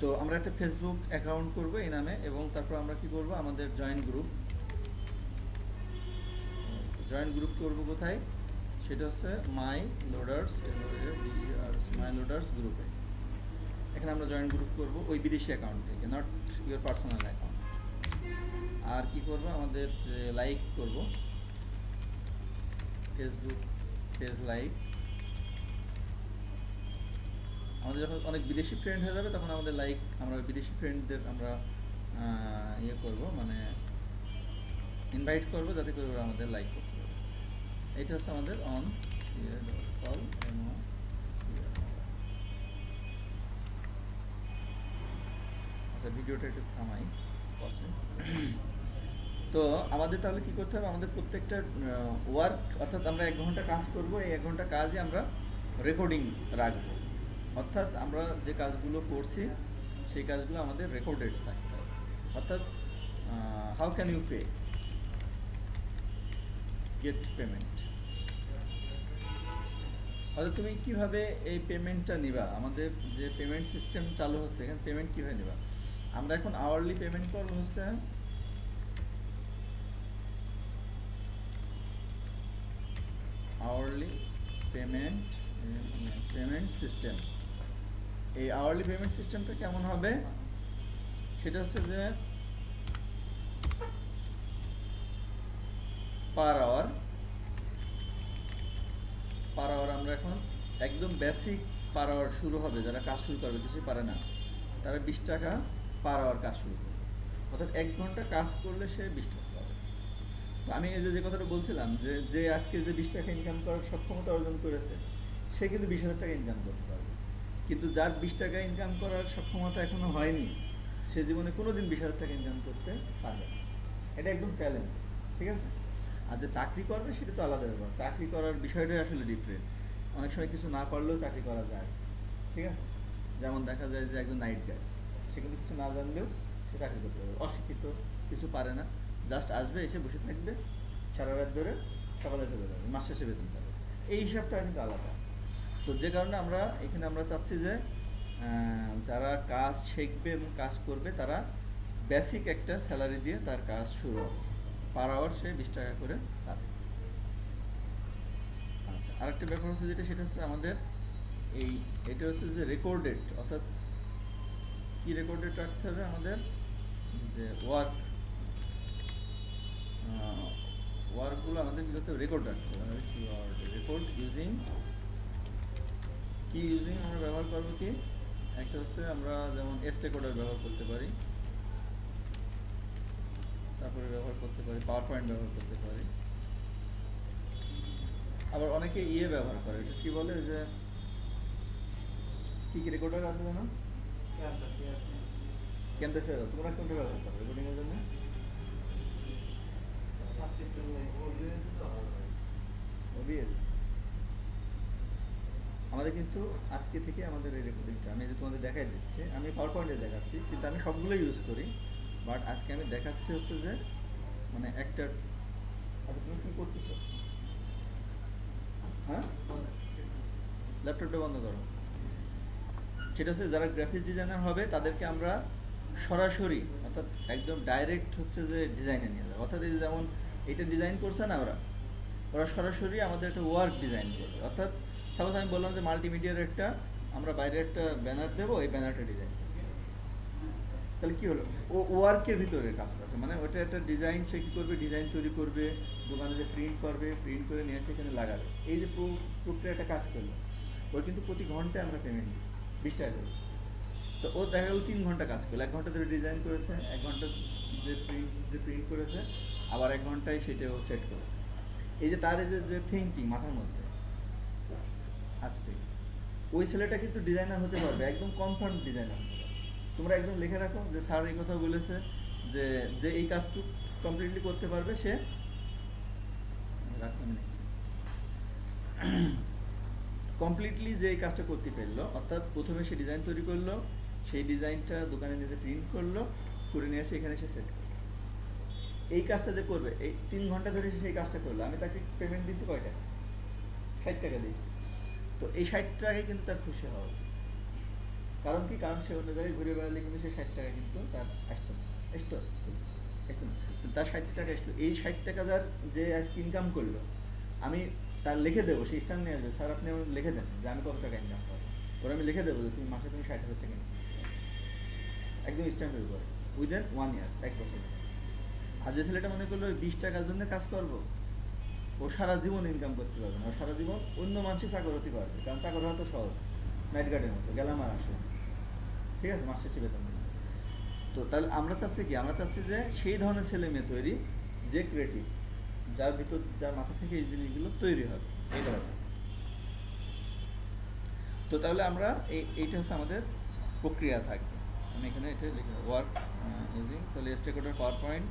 তো আমরা একটা ফেসবুক অ্যাকাউন্ট করব এই নামে এবং তারপর আমরা কি করব? আমাদের জয়েন্ট গ্রুপ জয়েন্ট গ্রুপ করব কোথায়? সেটা হচ্ছে মাই লোডার্স মাই লোডার্স গ্রুপে এখানে আমরা জয়েন্ট গ্রুপ করব ওই বিদেশি অ্যাকাউন্ট থেকে নট ইউর পার্সোনাল অ্যাকাউন্ট আর কি করব? আমাদের যে লাইক করব ফেসবুক পেজ লাইক আমাদের যখন অনেক বিদেশি ফ্রেন্ড হয়ে যাবে, তখন আমাদের লাইক আমরা বিদেশি ফ্রেন্ডদের আমরা ইয়ে করব মানে ইনভাইট করব, যাতে করে ওরা আমাদের লাইক করতে এইটা হচ্ছে আমাদের অন আচ্ছা ভিডিওটা একটু থামাই তো আমাদের তাহলে কি করতে হবে? আমাদের প্রত্যেকটা ওয়ার্ক অর্থাৎ আমরা এক ঘণ্টা কাজ করব, এই এক ঘণ্টা কাজে আমরা রেকর্ডিং রাখব। অর্থাৎ আমরা যে কাজগুলো করছি, সেই কাজগুলো আমাদের রেকর্ডেড থাকতে হবে। অর্থাৎ how can you pay get payment অর্থাৎ তুমি কীভাবে এই পেমেন্টটা নিবা? আমাদের যে পেমেন্ট সিস্টেম চালু হচ্ছে, এখানে পেমেন্ট কীভাবে নিবা? আমরা এখন আওয়ারলি পেমেন্ট করব হচ্ছে আওয়ারলি পেমেন্ট পেমেন্ট সিস্টেম এই আওয়ারলি পেমেন্ট সিস্টেমটা কেমন হবে? সেটা হচ্ছে যে পার আওয়ার পার আওয়ার আমরা এখন একদম বেসিক পার আওয়ার শুরু হবে, যারা কাজ শুরু করবে কিছু পারে না। তারা বিশ টাকা পার আওয়ার কাজ শুরু করবে। অর্থাৎ এক ঘণ্টা কাজ করলে সে বিশ টাকা পাবে। তো আমি এই যে কথাটা বলছিলাম যে যে আজকে যে বিশ টাকা ইনকাম করার সক্ষমতা অর্জন করেছে, সে কিন্তু বিশ হাজার টাকা ইনকাম করতে পারবে। কিন্তু যার বিশ টাকা ইনকাম করার সক্ষমতা এখনও হয়নি, সে জীবনে কোনো দিন বিশ হাজার টাকা ইনকাম করতে পারবে না। এটা একদম চ্যালেঞ্জ ঠিক আছে? আর যে চাকরি করবে, সেটা তো আলাদা ব্যাপার। চাকরি করার বিষয়টাই আসলে ডিফারেন্ট অনেক সময় কিছু না পারলেও চাকরি করা যায়, ঠিক আছে? যেমন দেখা যায় যে একজন নাইট গার্ড সে কিন্তু কিছু না জানলেও সে চাকরি করতে পারবে। অশিক্ষিত, কিছু পারে না। জাস্ট আসবে, এসে বসে থাকবে, সারা রাত ধরে সকালে চলে যাবে, মাস শেষে বেতন পাবে। এই হিসাবটা কিন্তু আলাদা। তো যে কারণে আমরা, এখানে আমরা চাচ্ছি যে যারা কাজ শিখবে এবং কাজ করবে, তারা বেসিক একটা স্যালারি দিয়ে তার কাজ শুরু হবে। পার আওয়ার সে বিশ টাকা করে আরেকটা ব্যাপার হচ্ছে যেটা, সেটা হচ্ছে আমাদের এই, এটা হচ্ছে যে রেকর্ডেড অর্থাৎ কি রেকর্ডেড রাখতে হবে আমাদের? যে ওয়ার্ক ওয়ার্কগুলো আমাদের কী করতে হবে? রেকর্ড রাখতে হবে। রেকর্ড ইউজিং কি ইউজিং আমরা ব্যবহার করব কি? একটা হচ্ছে আমরা যেমন এস রেকর্ডার ব্যবহার করতে পারি, তারপরে ব্যবহার করতে পারি পাওয়ার পয়েন্ট ব্যবহার করতে পারি। আবার অনেকে ইয়ে ব্যবহার করে এটা কি বলে যে কি কি রেকর্ডার আছে জানো? স্যার তোমরা কোনটা ব্যবহার করো রেকর্ডিং এর জন্য? আমাদের কিন্তু আজকে থেকে আমাদের এই রেকর্ডিংটা আমি যে তোমাদের দেখাই দিচ্ছি আমি পাওয়ার পয়েন্টে দেখাচ্ছি কিন্তু আমি সবগুলো ইউজ করি বাট আজকে আমি দেখাচ্ছি হচ্ছে যে মানে একটা আচ্ছা তুমি কী করতেছো? হ্যাঁ? ল্যাপটপটা বন্ধ করো। সেটা হচ্ছে যারা গ্রাফিক্স ডিজাইনার হবে, তাদেরকে আমরা সরাসরি, অর্থাৎ একদম ডাইরেক্ট হচ্ছে যে ডিজাইনে নিয়ে যাবে। অর্থাৎ এই যেমন এটা ডিজাইন করছে না ওরা ওরা সরাসরি আমাদের একটা ওয়ার্ক ডিজাইন করবে। অর্থাৎ সাপোজ আমি বললাম যে মাল্টিমিডিয়ার একটা, আমরা বাইরে একটা ব্যানার দেবো, এই ব্যানারটা ডিজাইন তাহলে কি হলো? ও ওয়ার্কের ভিতরে কাজ করছে মানে ওটা একটা ডিজাইন সে কী করবে? ডিজাইন তৈরি করবে, দোকানে যে প্রিন্ট করবে প্রিন্ট করে নিয়ে সেখানে লাগাবে। এই যে প্রক্রিয়াটা কাজ করল, ওর কিন্তু প্রতি ঘন্টায় আমরা পেমেন্ট দিচ্ছি, বিশ টাকা করে। তো ও দেখা গেলো তিন ঘণ্টা কাজ করল, এক ঘণ্টা ধরে ডিজাইন করেছে, এক ঘণ্টা যে প্রিন্ট যে প্রিন্ট করেছে, আবার এক ঘন্টায় সেটা ও সেট করেছে। এই যে তার যে যে থিঙ্কিং মাথার মধ্যে আচ্ছা ঠিক আছে। ওই ছেলেটা কিন্তু ডিজাইনার হতে পারবে, একদম কনফার্ম ডিজাইনার তোমরা একদম লিখে রাখো যে স্যার এই কথা বলেছে যে যে এই কাজটুকু কমপ্লিটলি করতে পারবে, সে কমপ্লিটলি যে এই কাজটা করতে পারল, অর্থাৎ প্রথমে সে ডিজাইন তৈরি করল, সেই ডিজাইনটা দোকানে নিজে প্রিন্ট করল, করে নিয়ে এসে এখানে সে সেট করল। এই কাজটা যে করবে, এই তিন ঘণ্টা ধরে সেই কাজটা করল, আমি তাকে পেমেন্ট দিয়েছি কয় টাকা ষাট টাকা দিয়েছি। তো এই ষাট টাকায় কিন্তু তার খুশি হওয়া উচিত। কারণ কি? কারণ সে অন্য জায়গায় ঘুরে বেড়ালে কিন্তু সেই ষাট টাকা কিন্তু তার আসতো। আসতো। আসতো না। তার ষাট টাকা আসলো। এই ষাট টাকা যার যে আজকে ইনকাম করল, আমি তার লিখে দেবো সেই স্টান নিয়ে আসবে। স্যার, আপনি আমার লিখে দেন যে আমি কত টাকা ইনকাম করব। ওরা আমি লিখে দেবো যে তুমি মাসে তুমি ষাট হাজার টাকা একদম স্ট্যাম্পের উপরে। উইদিন ওয়ান ইয়ার্স এক বছর। আর যে ছেলেটা মনে করল বিশ টাকার জন্য কাজ করব। ও সারা জীবন ইনকাম করতে পারবে না। সারা জীবন অন্য মানুষই চাকর হতে পারবে। কারণ চাকর হওয়া তো সহজ। নাইট গার্ডের মতো। গেলাম আর আসে ঠিক আছে? মাস শেষে বেতন তো তাহলে আমরা চাচ্ছি কি? আমরা চাচ্ছি যে সেই ধরনের ছেলে মেয়ে তৈরি যে ক্রিয়েটিভ যার ভিতর, যার মাথা থেকে এই জিনিসগুলো তৈরি হবে। এই ধরনের। তো তাহলে আমরা এই, এইটা হচ্ছে আমাদের প্রক্রিয়া থাকবে। আমি এখানে এটা লিখে ওয়ার্ক ইউজিং তাহলে স্টেকোডার পাওয়ার পয়েন্ট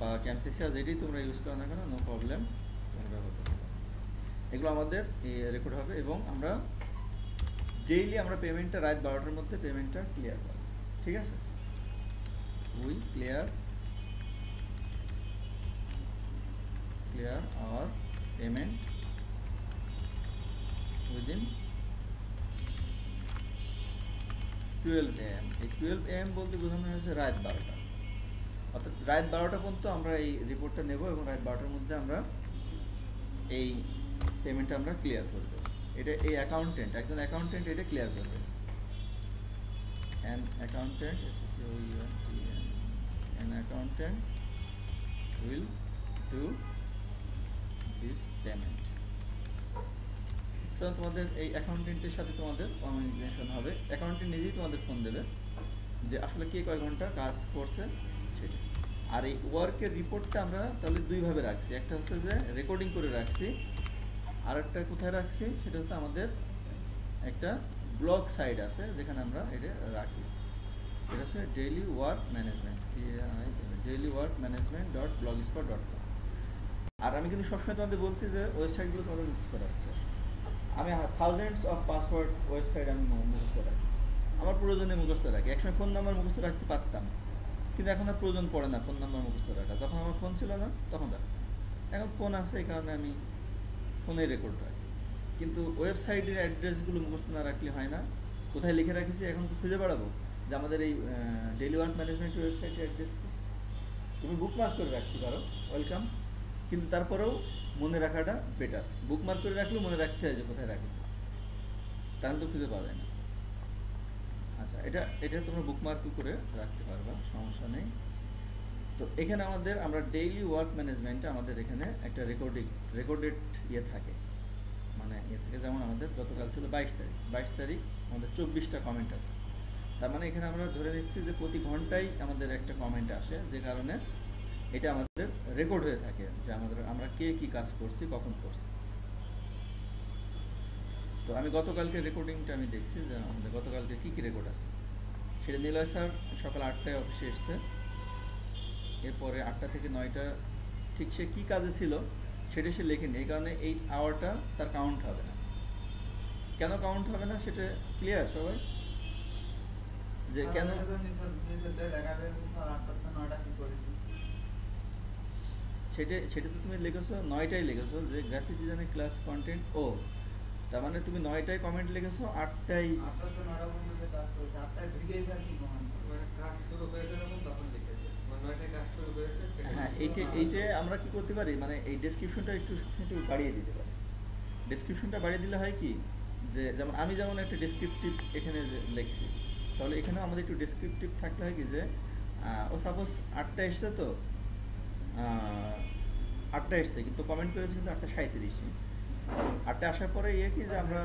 বা ক্যাম্পেসিয়া যেটি তোমরা ইউজ করো না কেন নো প্রবলেম তোমরা এগুলো আমাদের রেকর্ড হবে এবং আমরা ডেইলি আমরা পেমেন্টটা রাত বারোটার মধ্যে পেমেন্টটা ক্লিয়ার করব। ঠিক আছে? We clear clear hour payment within twelve M এই টুয়েলভ এম বলতে বোঝানো হয়েছে রাত বারোটা। অর্থাৎ রাত বারোটা পর্যন্ত আমরা এই রিপোর্টটা নেব এবং রাত বারোটার মধ্যে আমরা এই পেমেন্টটা আমরা ক্লিয়ার করে দেবো। এটা এই অ্যাকাউন্টেন্ট একজন অ্যাকাউন্টেন্ট এটা ক্লিয়ার করবে। An accountant S S an accountant will do this payment সুতরাং তোমাদের এই অ্যাকাউন্টেন্টের সাথে তোমাদের কমিউনিকেশন হবে। অ্যাকাউন্টেন্ট নিজেই তোমাদের ফোন দেবে যে আসলে কে কয় ঘণ্টা কাজ করছে, সেটা। আর এই ওয়ার্কের রিপোর্টটা আমরা তাহলে দুইভাবে রাখছি। একটা হচ্ছে যে রেকর্ডিং করে রাখছি। আর একটা কোথায় রাখছি? সেটা হচ্ছে আমাদের একটা ব্লগ সাইট আছে, যেখানে আমরা এটা রাখি। এটা হচ্ছে daily work management daily work management dot blogspot dot com আর আমি কিন্তু সবসময় তোমাদের বলছি যে ওয়েবসাইটগুলো তোমাদের মুখস্থ রাখতে। আমি থাউজেন্ডস অফ পাসওয়ার্ড ওয়েবসাইট আমি মুখস্থ রাখি। আমার প্রয়োজনে মুখস্থ রাখি। একসময় ফোন নাম্বার মুখস্থ রাখতে পারতাম। কিন্তু এখন আর প্রয়োজন পড়ে না ফোন নাম্বার মুখস্থ রাখা তখন আমার ফোন ছিল না, তখন রাখা এখন ফোন আছে এই কারণে আমি ফোনে রেকর্ড রাখি কিন্তু ওয়েবসাইটের অ্যাড্রেসগুলো মুখস্থ না রাখলে হয় না। কোথায় লিখে রাখেছি এখন তো খুঁজে বেড়াবো? যে আমাদের এই ডেলি ওয়ার্ক ম্যানেজমেন্ট ওয়েবসাইটের অ্যাড্রেস তুমি বুকমার্ক করে রাখতে পারো ওয়েলকাম কিন্তু তারপরেও মনে রাখাটা বেটার বুকমার্ক করে রাখলেও মনে রাখতে হয় যে কোথায় রাখিস তাহলে তো খুঁজে পাওয়া যায় না। আচ্ছা এটা এটা তোমরা বুকমার্ক করে রাখতে পারবা, সমস্যা নেই। তো এখানে আমাদের, আমরা ডেইলি ওয়ার্ক ম্যানেজমেন্টে আমাদের এখানে একটা রেকর্ডিং রেকর্ডেড ইয়ে থাকে। মানে ইয়ে থাকে, যেমন আমাদের গতকাল ছিল বাইশ তারিখ। বাইশ তারিখ আমাদের চব্বিশটা কমেন্ট আছে। তার মানে এখানে আমরা ধরে নিচ্ছি যে প্রতি ঘন্টায় আমাদের একটা কমেন্ট আসে, যে কারণে এটা আমাদের রেকর্ড হয়ে থাকে, যে আমাদের, আমরা কে কি কাজ করছি, কখন করছি। তো আমি গতকালকে রেকর্ডিংটা আমি দেখছি যে আমাদের গতকালকে কী কী রেকর্ড আছে। সেটা নিলয় স্যার সকাল আটটায় অফিসে এসছে। এরপরে আটটা থেকে নয়টা ঠিক সে কী কাজে ছিল সেটা সে লেখেনি। এই কারণে এই আওয়ারটা তার কাউন্ট হবে না। কেন কাউন্ট হবে না সেটা ক্লিয়ার সবাই? যে কেন সেটা সেটা তো তুমি লিখেছো নয়টাই লিখেছো যে গ্রাফিক্স ডিজাইনের ক্লাস কন্টেন্ট ও। তার মানে তুমি নয়টায় কমেন্ট লিখেছো আটটায় হ্যাঁ এইটা এইটা আমরা কি করতে পারি? মানে এই ডেসক্রিপশনটা একটু একটু বাড়িয়ে দিতে পারি। ডেসক্রিপশনটা বাড়িয়ে দিলে হয় কি? যে যেমন আমি যেমন একটা ডেসক্রিপটিভ এখানে যে লিখছি তাহলে আমাদের একটু ডেসক্রিপটিভ থাকতে হয় কি যে ও সাপোজ আটটা এসছে তো আটটা এসছে কিন্তু কমেন্ট করেছে কিন্তু আটটা সাঁত্রিশে আটটা আসার পরে ইয়ে কি যে আমরা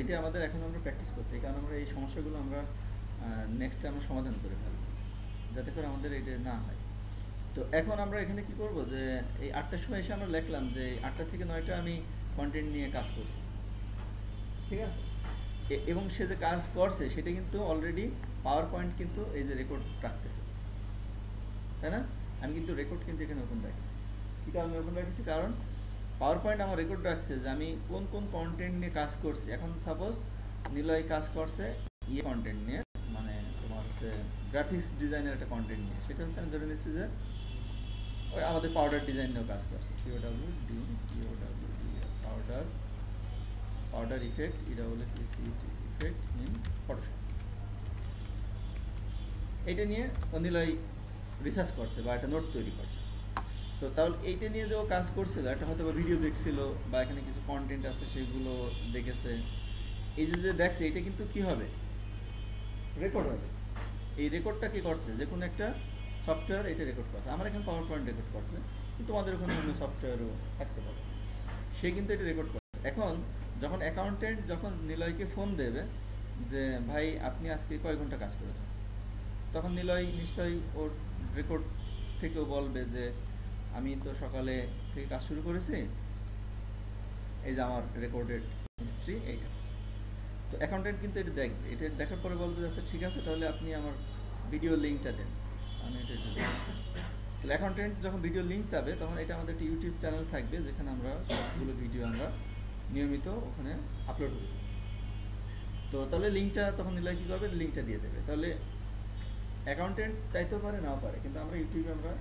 এটা আমাদের এখন আমরা প্র্যাকটিস করছি এই কারণে আমরা এই সমস্যাগুলো আমরা নেক্সটে আমরা সমাধান করে ফেলব, যাতে করে আমাদের এটা না হয়। তো এখন আমরা এখানে কি করব যে, এই আটটার সময় এসে আমরা লিখলাম যে আটটা থেকে নয়টা আমি কন্টেন্ট নিয়ে কাজ করছি। ঠিক আছে? এবং সে যে কাজ করছে, সেটা কিন্তু অলরেডি পাওয়ার পয়েন্ট কিন্তু এই যে রেকর্ড রাখতেছে। তাই না? আমি কিন্তু রেকর্ড কিন্তু এখানে ওপেন রাখছি। কী কারণে ওপেন রাখছি? কারণ পাওয়ার পয়েন্ট আমার রেকর্ড রাখছে যে, আমি কোন কোন কন্টেন্ট নিয়ে কাজ করছি। এখন সাপোজ নিলয় কাজ করছে ইয়ে কন্টেন্ট নিয়ে। হচ্ছে গ্রাফিক্স ডিজাইনের একটা কন্টেন্ট নিয়ে। সেটা হচ্ছে আমি ধরে নিচ্ছি যে ওই আমাদের পাউডার ডিজাইন নিয়েও কাজ করছে। P O W D P O W D powder powder effect হলো ইফেক্ট ইন ফটোশপ এটা নিয়ে অনিলয় রিসার্চ করছে বা একটা নোট তৈরি করছে। তো তাহলে এইটা নিয়ে যে ও কাজ করছিল, একটা হয়তো ভিডিও দেখছিল বা এখানে কিছু কন্টেন্ট আছে সেগুলো দেখেছে। এই যে যে দেখছে এটা কিন্তু কি হবে? রেকর্ড হবে। এই রেকর্ডটা কি করছে? যে কোনো একটা সফটওয়্যার এটা রেকর্ড করছে। আমার এখানে পাওয়ার পয়েন্ট রেকর্ড করছে। কিন্তু আমাদের ওখানে অন্য সফটওয়্যারও থাকতে পারে। সে কিন্তু এটা রেকর্ড করছে। এখন যখন অ্যাকাউন্টেন্ট যখন নিলয়কে ফোন দেবে যে, ভাই, আপনি আজকে কয় ঘণ্টা কাজ করেছেন? তখন নিলয় নিশ্চয়ই ওর রেকর্ড থেকেও বলবে যে, আমি তো সকালে থেকে কাজ শুরু করেছি। এই যে আমার রেকর্ডেড হিস্ট্রি এইটা। তো অ্যাকাউন্টেন্ট কিন্তু এটা দেখবে এটা দেখার পরে বলবে আচ্ছা ঠিক আছে, তাহলে আপনি আমার ভিডিও লিঙ্কটা দেন। আমি এটা তাহলে অ্যাকাউন্টেন্ট যখন ভিডিও লিঙ্ক চাবে, তখন এটা আমাদের একটা ইউটিউব চ্যানেল থাকবে, যেখানে আমরা সবগুলো ভিডিও আমরা নিয়মিত ওখানে আপলোড করি। তো তাহলে লিঙ্কটা তখন নিলে কী করবে? লিঙ্কটা দিয়ে দেবে। তাহলে অ্যাকাউন্টেন্ট চাইতেও পারে, নাও পারে, কিন্তু আমরা ইউটিউবে আমরা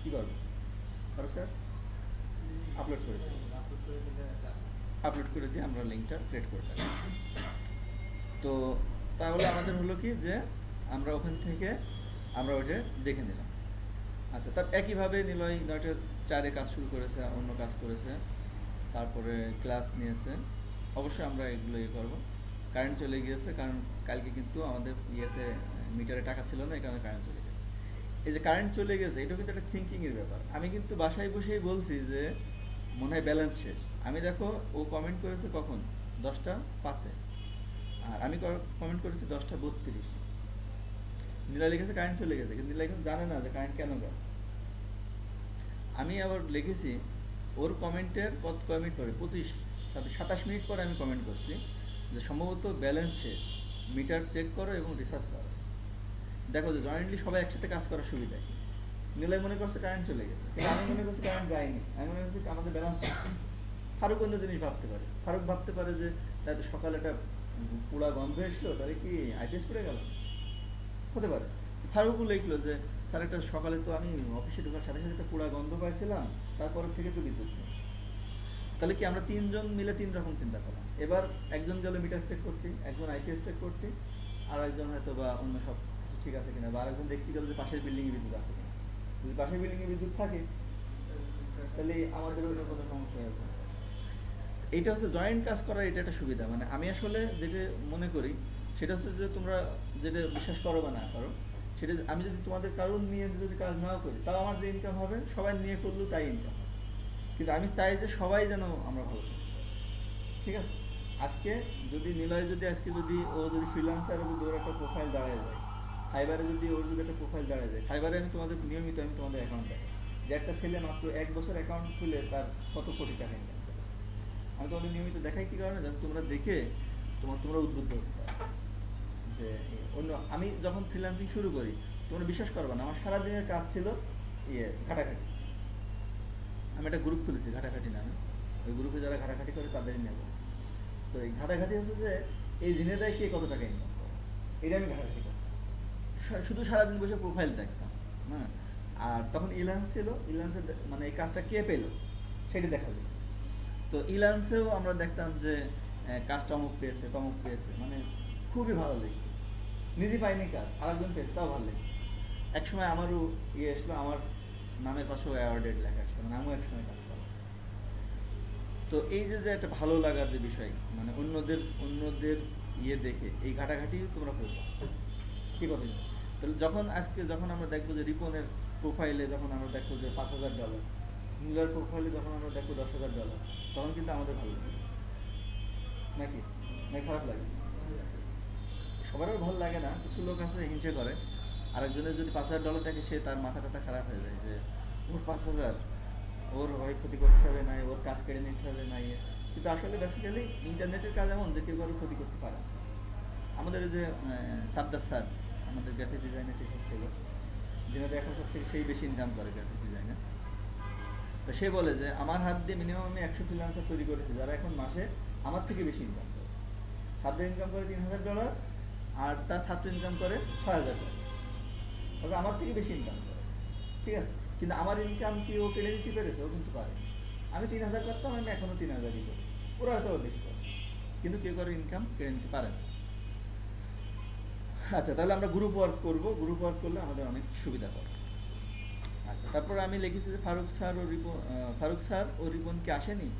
কী করব? ফারুক স্যার আপলোড করে দেবো। আপলোড করে দিয়ে আমরা লিঙ্কটা ক্রিয়েট করে দেবো। তো তাহলে আমাদের হলো কি যে আমরা ওখান থেকে আমরা ওইটা দেখে নিলাম। আচ্ছা তার একইভাবে নিলয় নয়টা চারে কাজ শুরু করেছে, অন্য কাজ করেছে, তারপরে ক্লাস নিয়েছে। অবশ্যই আমরা এগুলো ইয়ে করব। কারেন্ট চলে গিয়েছে, কারণ কালকে কিন্তু আমাদের ইয়েতে মিটারে টাকা ছিল না, এই কারণে কারেন্ট চলে গেছে। এই যে কারেন্ট চলে গেছে, এটাও কিন্তু একটা থিঙ্কিংয়ের ব্যাপার। আমি কিন্তু বাসায় বসেই বলছি যে মনে হয় ব্যালেন্স শেষ। আমি দেখো, ও কমেন্ট করেছে কখন? দশটা পাঁচে। আর আমি কমেন্ট করেছি দশটা বত্রিশ। নীলা লিখেছে কারেন্ট চলে গেছে, কিন্তু নীলা এখন জানে না যে কারেন্ট কেন গেল। আমি আবার লিখেছি, ওর কমেন্টের কত কমেন্ট পরে? পঁচিশ, ছাব্বিশ, সাতাশ মিনিট পরে আমি কমেন্ট করছি যে সম্ভবত ব্যালেন্স শেষ। মিটার চেক করো এবং রিসার্চ করো। দেখো যে জয়েন্টলি সবাই একসাথে কাজ করার সুবিধা নীলাই মনে করছে কারেন্ট চলে গেছে, কিন্তু আমি মনে করছি কারেন্ট যায়নি। আমি মনে করছি আমাদের ব্যালেন্স ফারুক অন্য জিনিস ভাবতে পারে। ফারুক ভাবতে পারে যে তাই তো সকালে একটা পোড়া গন্ধ এসলো, তাহলে কি আইপিএস পড়ে গেল? হতে পারে। ফারুকও লিখলো যে, স্যার, একটা সকালে তো আমি অফিসে ঢোকার সাথে সাথে একটা পোড়া গন্ধ পাইছিলাম, তারপর থেকে তো বিদ্যুৎ নেই। তাহলে কি আমরা তিনজন মিলে তিন রকম চিন্তা করলাম? এবার একজন গেল মিটার চেক করতে, একজন আইপিএস চেক করতে আর একজন হয়তো বা অন্য সব কিছু ঠিক আছে কিনা, বা আরেকজন দেখতে গেল যে পাশের বিল্ডিংয়ে বিদ্যুৎ আছে কিনা। যদি পাশের বিল্ডিংয়ে বিদ্যুৎ থাকে, তাহলে আমাদের অন্য কোনো সমস্যা আছে এটা হচ্ছে জয়েন্ট কাজ করার এটা একটা সুবিধা। মানে আমি আসলে যেটা মনে করি, সেটা হচ্ছে যে তোমরা যেটা বিশ্বাস করো বা না করো, সেটা আমি যদি তোমাদের কারণ নিয়ে যদি কাজ নাও করি, তাও আমার যে ইনকাম হবে, সবাই নিয়ে করলেও তাই ইনকাম কিন্তু আমি চাই যে সবাই যেন আমরা ভালো ঠিক আছে? আজকে যদি নিলয় যদি, আজকে যদি ও যদি ফ্রিলান্সারে যদি ওর একটা প্রোফাইল দাঁড়ায় যায় ফাইবারে যদি ওর যদি একটা প্রোফাইল দাঁড়ায় যায়, ফাইবারে আমি তোমাদের নিয়মিত, আমি তোমাদের অ্যাকাউন্ট দেখাই। যে একটা ছেলে মাত্র এক বছর অ্যাকাউন্ট খুলে তার কত কোটি টাকা ইনকাম আমি তোমাদের নিয়মিত দেখাই কি কারণে? যাতে তোমরা দেখে তোমার, তোমরা উদ্বুদ্ধ হতে পারো। যে অন্য, আমি যখন ফ্রিল্যান্সিং শুরু করি, তোমরা বিশ্বাস করবে না, আমার সারাদিনের কাজ ছিল ইয়ে ঘাটাঘাটি। আমি একটা গ্রুপ খুলেছি, ঘাটাঘাটি নামে। ওই গ্রুপে যারা ঘাটাঘাটি করে তাদেরই নেব। তো এই ঘাটাঘাটি হচ্ছে যে, এই ঝিনেদায় কে কত টাকা ইনকাম করে? এটা আমি ঘাটাঘাটি সা- শুধু সারাদিন বসে প্রোফাইল দেখতাম হ্যাঁ? আর তখন ইলান্স ছিল ইলান্সে মানে এই কাজটা কে পেল সেটা দেখা যেত তো ইলান্সেও আমরা দেখতাম যে কাজটা অমুক পেয়েছে, তমুক পেয়েছে মানে খুবই ভালো লেগে নিজে পাইনি কাজ, আরেকজন পেয়েছে, তাও ভালো লেগে একসময় আমারও ইয়ে আসলো আমার নামের পাশেও অ্যাওয়ার্ডেড লেখা আসলো মানে আমিও একসময় কাজ করলাম তো এই যে যে একটা ভালো লাগার যে বিষয় মানে অন্যদের অন্যদের ইয়ে দেখে এই ঘাটাঘাটি তোমরা করবে। কি কথা? তাহলে যখন আজকে যখন আমরা দেখব যে রিপনের প্রোফাইলে যখন আমরা দেখব যে পাঁচ হাজার ডলার মুলার প্রোফাইলে যখন আমরা দেখব দশ হাজার ডলার তখন কিন্তু আমাদের ভালো লাগে। নাকি? নাকি খারাপ লাগে? সবারও ভালো লাগে না, কিছু লোক আছে হিংসে করে, আরেকজনের যদি পাঁচ হাজার ডলার থাকে সে তার মাথা টাথা খারাপ হয়ে যায় যে, ওর পাঁচ হাজার, ওর হয় ক্ষতি করতে হবে না, ওর কাজ কেড়ে নিতে হবে না ইয়ে। কিন্তু আসলে বেসিক্যালি ইন্টারনেটের কাজ এমন যে কেউ কারও ক্ষতি করতে পারে আমাদের যে সাদ্দার স্যার আমাদের গ্রাফিক ডিজাইনের টিচার ছিল। যিনি দেখা সব থেকে সেই বেশি ইনকাম করে গ্রাফিক ডিজাইনে তো সে বলে যে, আমার হাত দিয়ে মিনিমাম আমি একশো ফ্রিলান্সার তৈরি করেছি, যারা এখন মাসে আমার থেকে বেশি ইনকাম করে। ছাত্র ইনকাম করে তিন হাজার ডলার আর তার ছাত্র ইনকাম করে ছয় হাজার ডলার অর্থাৎ আমার থেকে বেশি ইনকাম করে। ঠিক আছে? কিন্তু আমার ইনকাম কি ও কেড়ে দিতে পেরেছে? ও কিন্তু পারে। আমি তিন হাজার করতাম, আমি এখনও তিন হাজারই করি। ওরা হয়তো বেশি করে কিন্তু কেউ কারও ইনকাম কেড়ে নিতে পারে না। আচ্ছা তাহলে আমরা গ্রুপ ওয়ার্ক করব। গ্রুপ ওয়ার্ক করলে আমাদের অনেক সুবিধা হবে। আচ্ছা তারপর আমি লিখেছি যে ফারুক স্যার ও রিপন ফারুক স্যার ও রিপন কি আসেনি?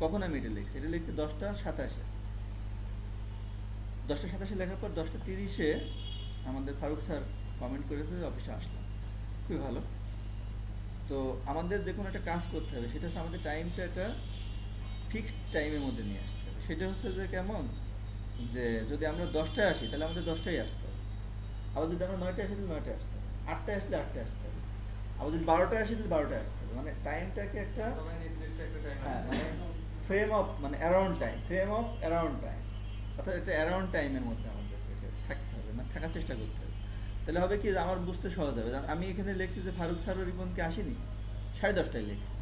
কখন আমি এটা লিখছি? এটা লিখছি দশটা সাতাশে। দশটা সাতাশে লেখার পর দশটা তিরিশে আমাদের ফারুক স্যার কমেন্ট করেছে যে অফিসে আসলাম। খুবই ভালো। তো আমাদের যে কোনো একটা কাজ করতে হবে। সেটা হচ্ছে আমাদের টাইমটা একটা ফিক্সড টাইমের মধ্যে নিয়ে আসতে হবে। সেটা হচ্ছে যে কেমন? যে যদি আমরা দশটায় আসি, তাহলে আমাদের দশটায় আসতে আবার যদি আমরা নয়টায় আসি তাহলে নয়টায় আসতে হবে। আটটায় আসলে আটটায় আসতে হবে। আবার যদি বারোটায় আসি তাহলে বারোটায় আসতে হবে। মানে টাইমটাকে একটা time হ্যাঁ। মানে ফ্রেম অফ মানে around time frame of around time অর্থাৎ একটা অ্যারাউন্ড টাইমের মধ্যে আমাদের থাকতে হবে মানে থাকার চেষ্টা করতে হবে। তাহলে হবে কি আমার বুঝতে সহজ হবে। আমি এখানে লিখছি যে ফারুক স্যার ও রিপনকে আসেনি সাড়ে দশটায় লিখছি।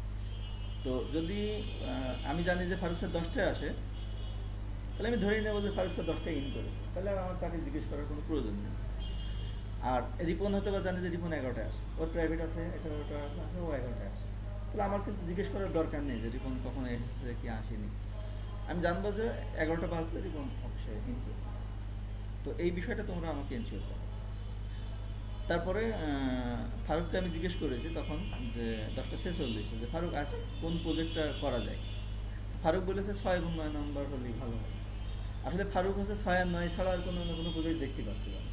তো যদি আমি জানি যে ফারুক স্যার দশটায় আসে তাহলে আমি ধরেই নেব যে ফারুক স্যার দশটায় ইন করেছে। তাহলে আমার তাকে জিজ্ঞেস করার কোনো প্রয়োজন নেই। আর রিপন হয়তো বা জানে যে রিপন এগারোটায় আসে। ওর প্রাইভেট আছে, এটা ওটা আছে আছে, ও এগারোটায় আসে। তাহলে আমার কিন্তু জিজ্ঞেস করার দরকার নেই যে রিপন কখন এসেছে, কি আসেনি। আমি জানব যে এগারোটা বাজলে রিপন অফিসে কিন্তু। তো এই বিষয়টা তোমরা আমাকে এনশিওর করো। তারপরে ফারুককে আমি জিজ্ঞেস করেছি তখন যে দশটা ছেচল্লিশে, যে ফারুক আজ কোন প্রজেক্টটা করা যায়? ফারুক বলেছে ছয় এবং নয় নম্বর হলেই ভালো আসলে ফারুক হচ্ছে ছয় আর নয় ছাড়া আর কোনো অন্য কোনো প্রজেক্ট দেখতে পাচ্ছিল না।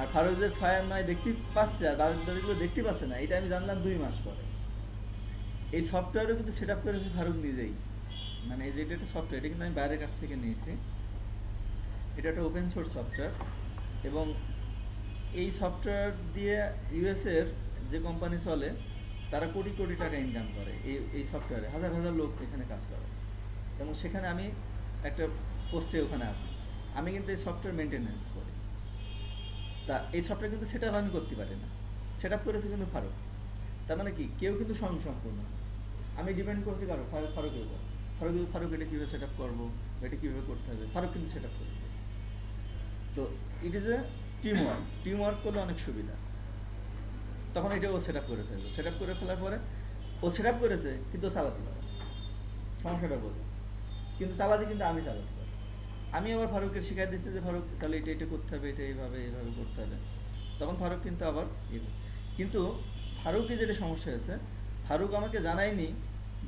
আর ফারুক যে ছয় আর নয় দেখতে পাচ্ছে আর বাদ বাকিগুলো দেখতে পাচ্ছে না, এটা আমি জানলাম দুই মাস পরে। এই সফটওয়্যারও কিন্তু সেট আপ করেছে ফারুক নিজেই। মানে এই যে এটা একটা সফটওয়্যার এটা কিন্তু আমি বাইরের কাছ থেকে নিয়েছি। এটা একটা ওপেন সোর্স সফটওয়্যার এবং এই সফটওয়্যার দিয়ে ইউএসের যে কোম্পানি চলে, তারা কোটি কোটি টাকা ইনকাম করে এই এই সফটওয়্যারে হাজার হাজার লোক এখানে কাজ করে। এবং সেখানে আমি একটা পোস্টে ওখানে আছি। আমি কিন্তু এই সফটওয়্যার মেনটেনেন্স করি। তা এই সফটওয়্যার কিন্তু সেট আমি করতে পারি না। সেট আপ করেছে কিন্তু ফারুক। তার মানে কি? কেউ কিন্তু স্বয়ংসম্পূর্ণ। আমি ডিপেন্ড করছি কারও ফারুক ফারুকের উপর। ফারুক ফারুক এটা কীভাবে সেট আপ করব? এটা কীভাবে করতে হবে? ফারুক কিন্তু সেট আপ করে দিয়েছে। তো it is a team work team work করলে অনেক সুবিধা। তখন এটা ও সেট আপ করে ফেলবে। সেট আপ করে ফেলার পরে ও সেট আপ করেছে, কিন্তু চালাতে পারে। সমস্যাটা বলবে কিন্তু চালাতে কিন্তু আমি চালাতে আমি আবার ফারুককে শিখাই দিচ্ছি যে, ফারুক, তাহলে এটা এটা করতে হবে, এটা এইভাবে এইভাবে করতে হবে। তখন ফারুক কিন্তু আবার ইয়ে কিন্তু ফারুকের যেটা সমস্যা হয়েছে, ফারুক আমাকে জানায়নি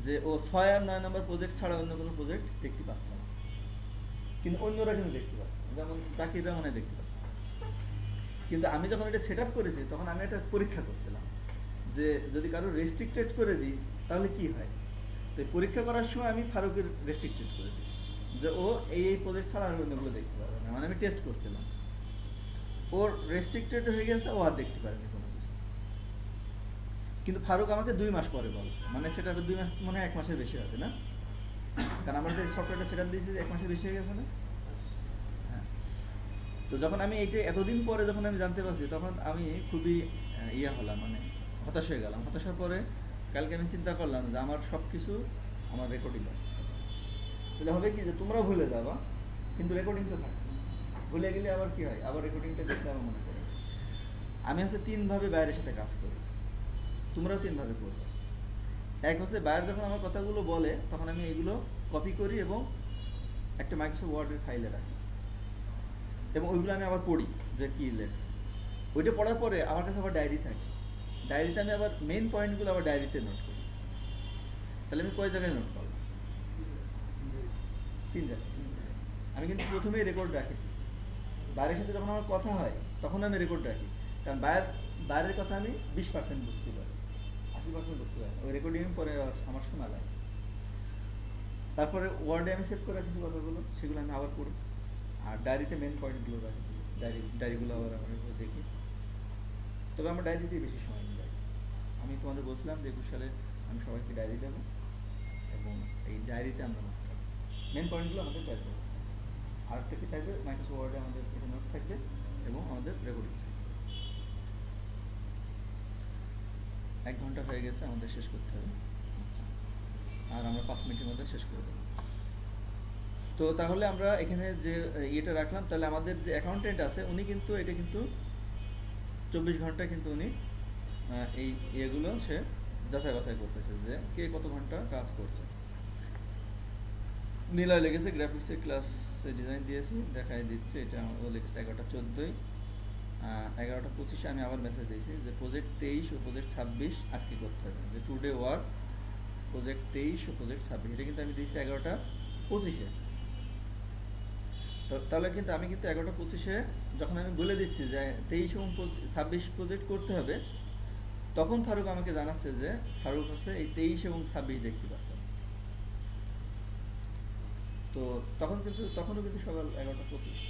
যে, ও ছয় আর নয় নম্বর প্রজেক্ট ছাড়া অন্য কোনো প্রজেক্ট দেখতে পাচ্ছে না। কিন্তু অন্যরা কিন্তু দেখতে পাচ্ছে যেমন জাকির রহমানে দেখতে পাচ্ছে কিন্তু আমি যখন এটা সেট করেছি, তখন আমি একটা পরীক্ষা করছিলাম যে, যদি কারও রেস্ট্রিক্টেড করে দিই, তাহলে কি হয়? তো পরীক্ষা করার সময় আমি ফারুকের রেস্ট্রিক্টেড করে দিয়েছি যে ও এই এই প্রজেক্ট ছাড়া আর অন্যগুলো দেখতে পারবে না। মানে আমি টেস্ট করছিলাম। ওর রেস্ট্রিক্টেড হয়ে গেছে, ও আর দেখতে পারেনি কোনো কিছু। কিন্তু ফারুক আমাকে দুই মাস পরে বলছে। মানে সেটা দুই মাস, মনে হয় এক মাসের বেশি হবে না? কারণ আমরা সফটওয়্যারটা সেটা দিয়েছি, এক মাসের বেশি হয়ে গেছে না? হ্যাঁ। তো যখন আমি এইটা এতদিন পরে যখন আমি জানতে পারছি, তখন আমি খুবই ইয়ে হলাম মানে হতাশ হয়ে গেলাম। হতাশার পরে কালকে আমি চিন্তা করলাম যে আমার সব কিছু আমার রেকর্ডিং তাহলে হবে কি যে তোমরাও ভুলে যাবা কিন্তু রেকর্ডিং তো থাকছে। ভুলে গেলে আবার কি হয়? আবার রেকর্ডিংটা দেখতে আমার মনে করে আমি হচ্ছে তিনভাবে বাইরের সাথে কাজ করি। তোমরাও তিনভাবে করবে। এক হচ্ছে বাইরে যখন আমার কথাগুলো বলে, তখন আমি এগুলো কপি করি এবং একটা মাইক্রোসফট ওয়ার্ডের ফাইলে রাখি। এবং ওইগুলো আমি আবার পড়ি যে কী লেখছে। ওইটা পড়ার পরে আমার কাছে আবার ডায়েরি থাকে। ডায়েরিতে আমি আবার মেইন পয়েন্টগুলো আবার ডায়েরিতে নোট করি। তাহলে আমি কয় জায়গায় নোট করলাম তিন জায়গায় আমি কিন্তু প্রথমেই রেকর্ড রাখেছি। বাইরের সাথে যখন আমার কথা হয়, তখন আমি রেকর্ড রাখি। কারণ বাইরের বাইরের কথা আমি বিশ পার্সেন্ট বুঝতে পারি, আশি পার্সেন্ট বুঝতে পারি ওই রেকর্ডিং পরে আমার শোনা যায় তারপরে ওয়ার্ডে আমি সেভ করে রাখছি কথাগুলো, সেগুলো আমি আবার পড়ি। আর ডায়েরিতে মেন পয়েন্টগুলো রাখছি। ডায়েরি ডায়েরিগুলো আবার একটু দেখি। তবে আমার ডায়েরিতেই বেশি সময় নিয়ে আমি তোমাদের বলছিলাম যে একুশ সালে আমি সবাইকে ডায়েরি দেবো। এবং এই ডায়েরিতে আমরা মেন পয়েন্টগুলো আমাদের ডায়েরি আর একটা কি থাকবে মাইক্রোসফট ওয়ার্ডে আমাদের এটা নোট থাকবে এবং আমাদের রেকর্ডিং এক ঘণ্টা হয়ে গেছে আমাদের শেষ করতে হবে। আচ্ছা। আর আমরা পাঁচ মিনিটের মধ্যে শেষ করে দেবো। তো তাহলে আমরা এখানে যে ইয়েটা রাখলাম তাহলে আমাদের যে অ্যাকাউন্টেন্ট আছে উনি কিন্তু এটা কিন্তু চব্বিশ ঘণ্টা কিন্তু উনি এই ইয়েগুলো সে যাচাই বাছাই করতেছে যে কে কত ঘণ্টা কাজ করছে। নীলয় লেগেছে গ্রাফিক্সের ক্লাসে ডিজাইন দিয়েছি দেখাই দিচ্ছে, এটা ও লিখেছে এগারোটা চোদ্দোই। এগারোটা পঁচিশে আমি আবার মেসেজ দিয়েছি যে প্রজেক্ট তেইশ ও প্রজেক্ট ছাব্বিশ আজকে করতে হবে। যে টুডে ওয়ার্ক প্রজেক্ট তেইশ ও প্রজেক্ট ছাব্বিশ, এটা কিন্তু আমি দিয়েছি এগারোটা পঁচিশে। তাহলে কিন্তু আমি কিন্তু এগারোটা পঁচিশে যখন আমি বলে দিচ্ছি যে তেইশ এবং ছাব্বিশ প্রজেক্ট করতে হবে, তখন ফারুক আমাকে জানাচ্ছে যে ফারুক হচ্ছে এই তেইশ এবং ছাব্বিশ দেখতে পাচ্ছে তো তখন কিন্তু তখনও কিন্তু সকাল এগারোটা পঁচিশ।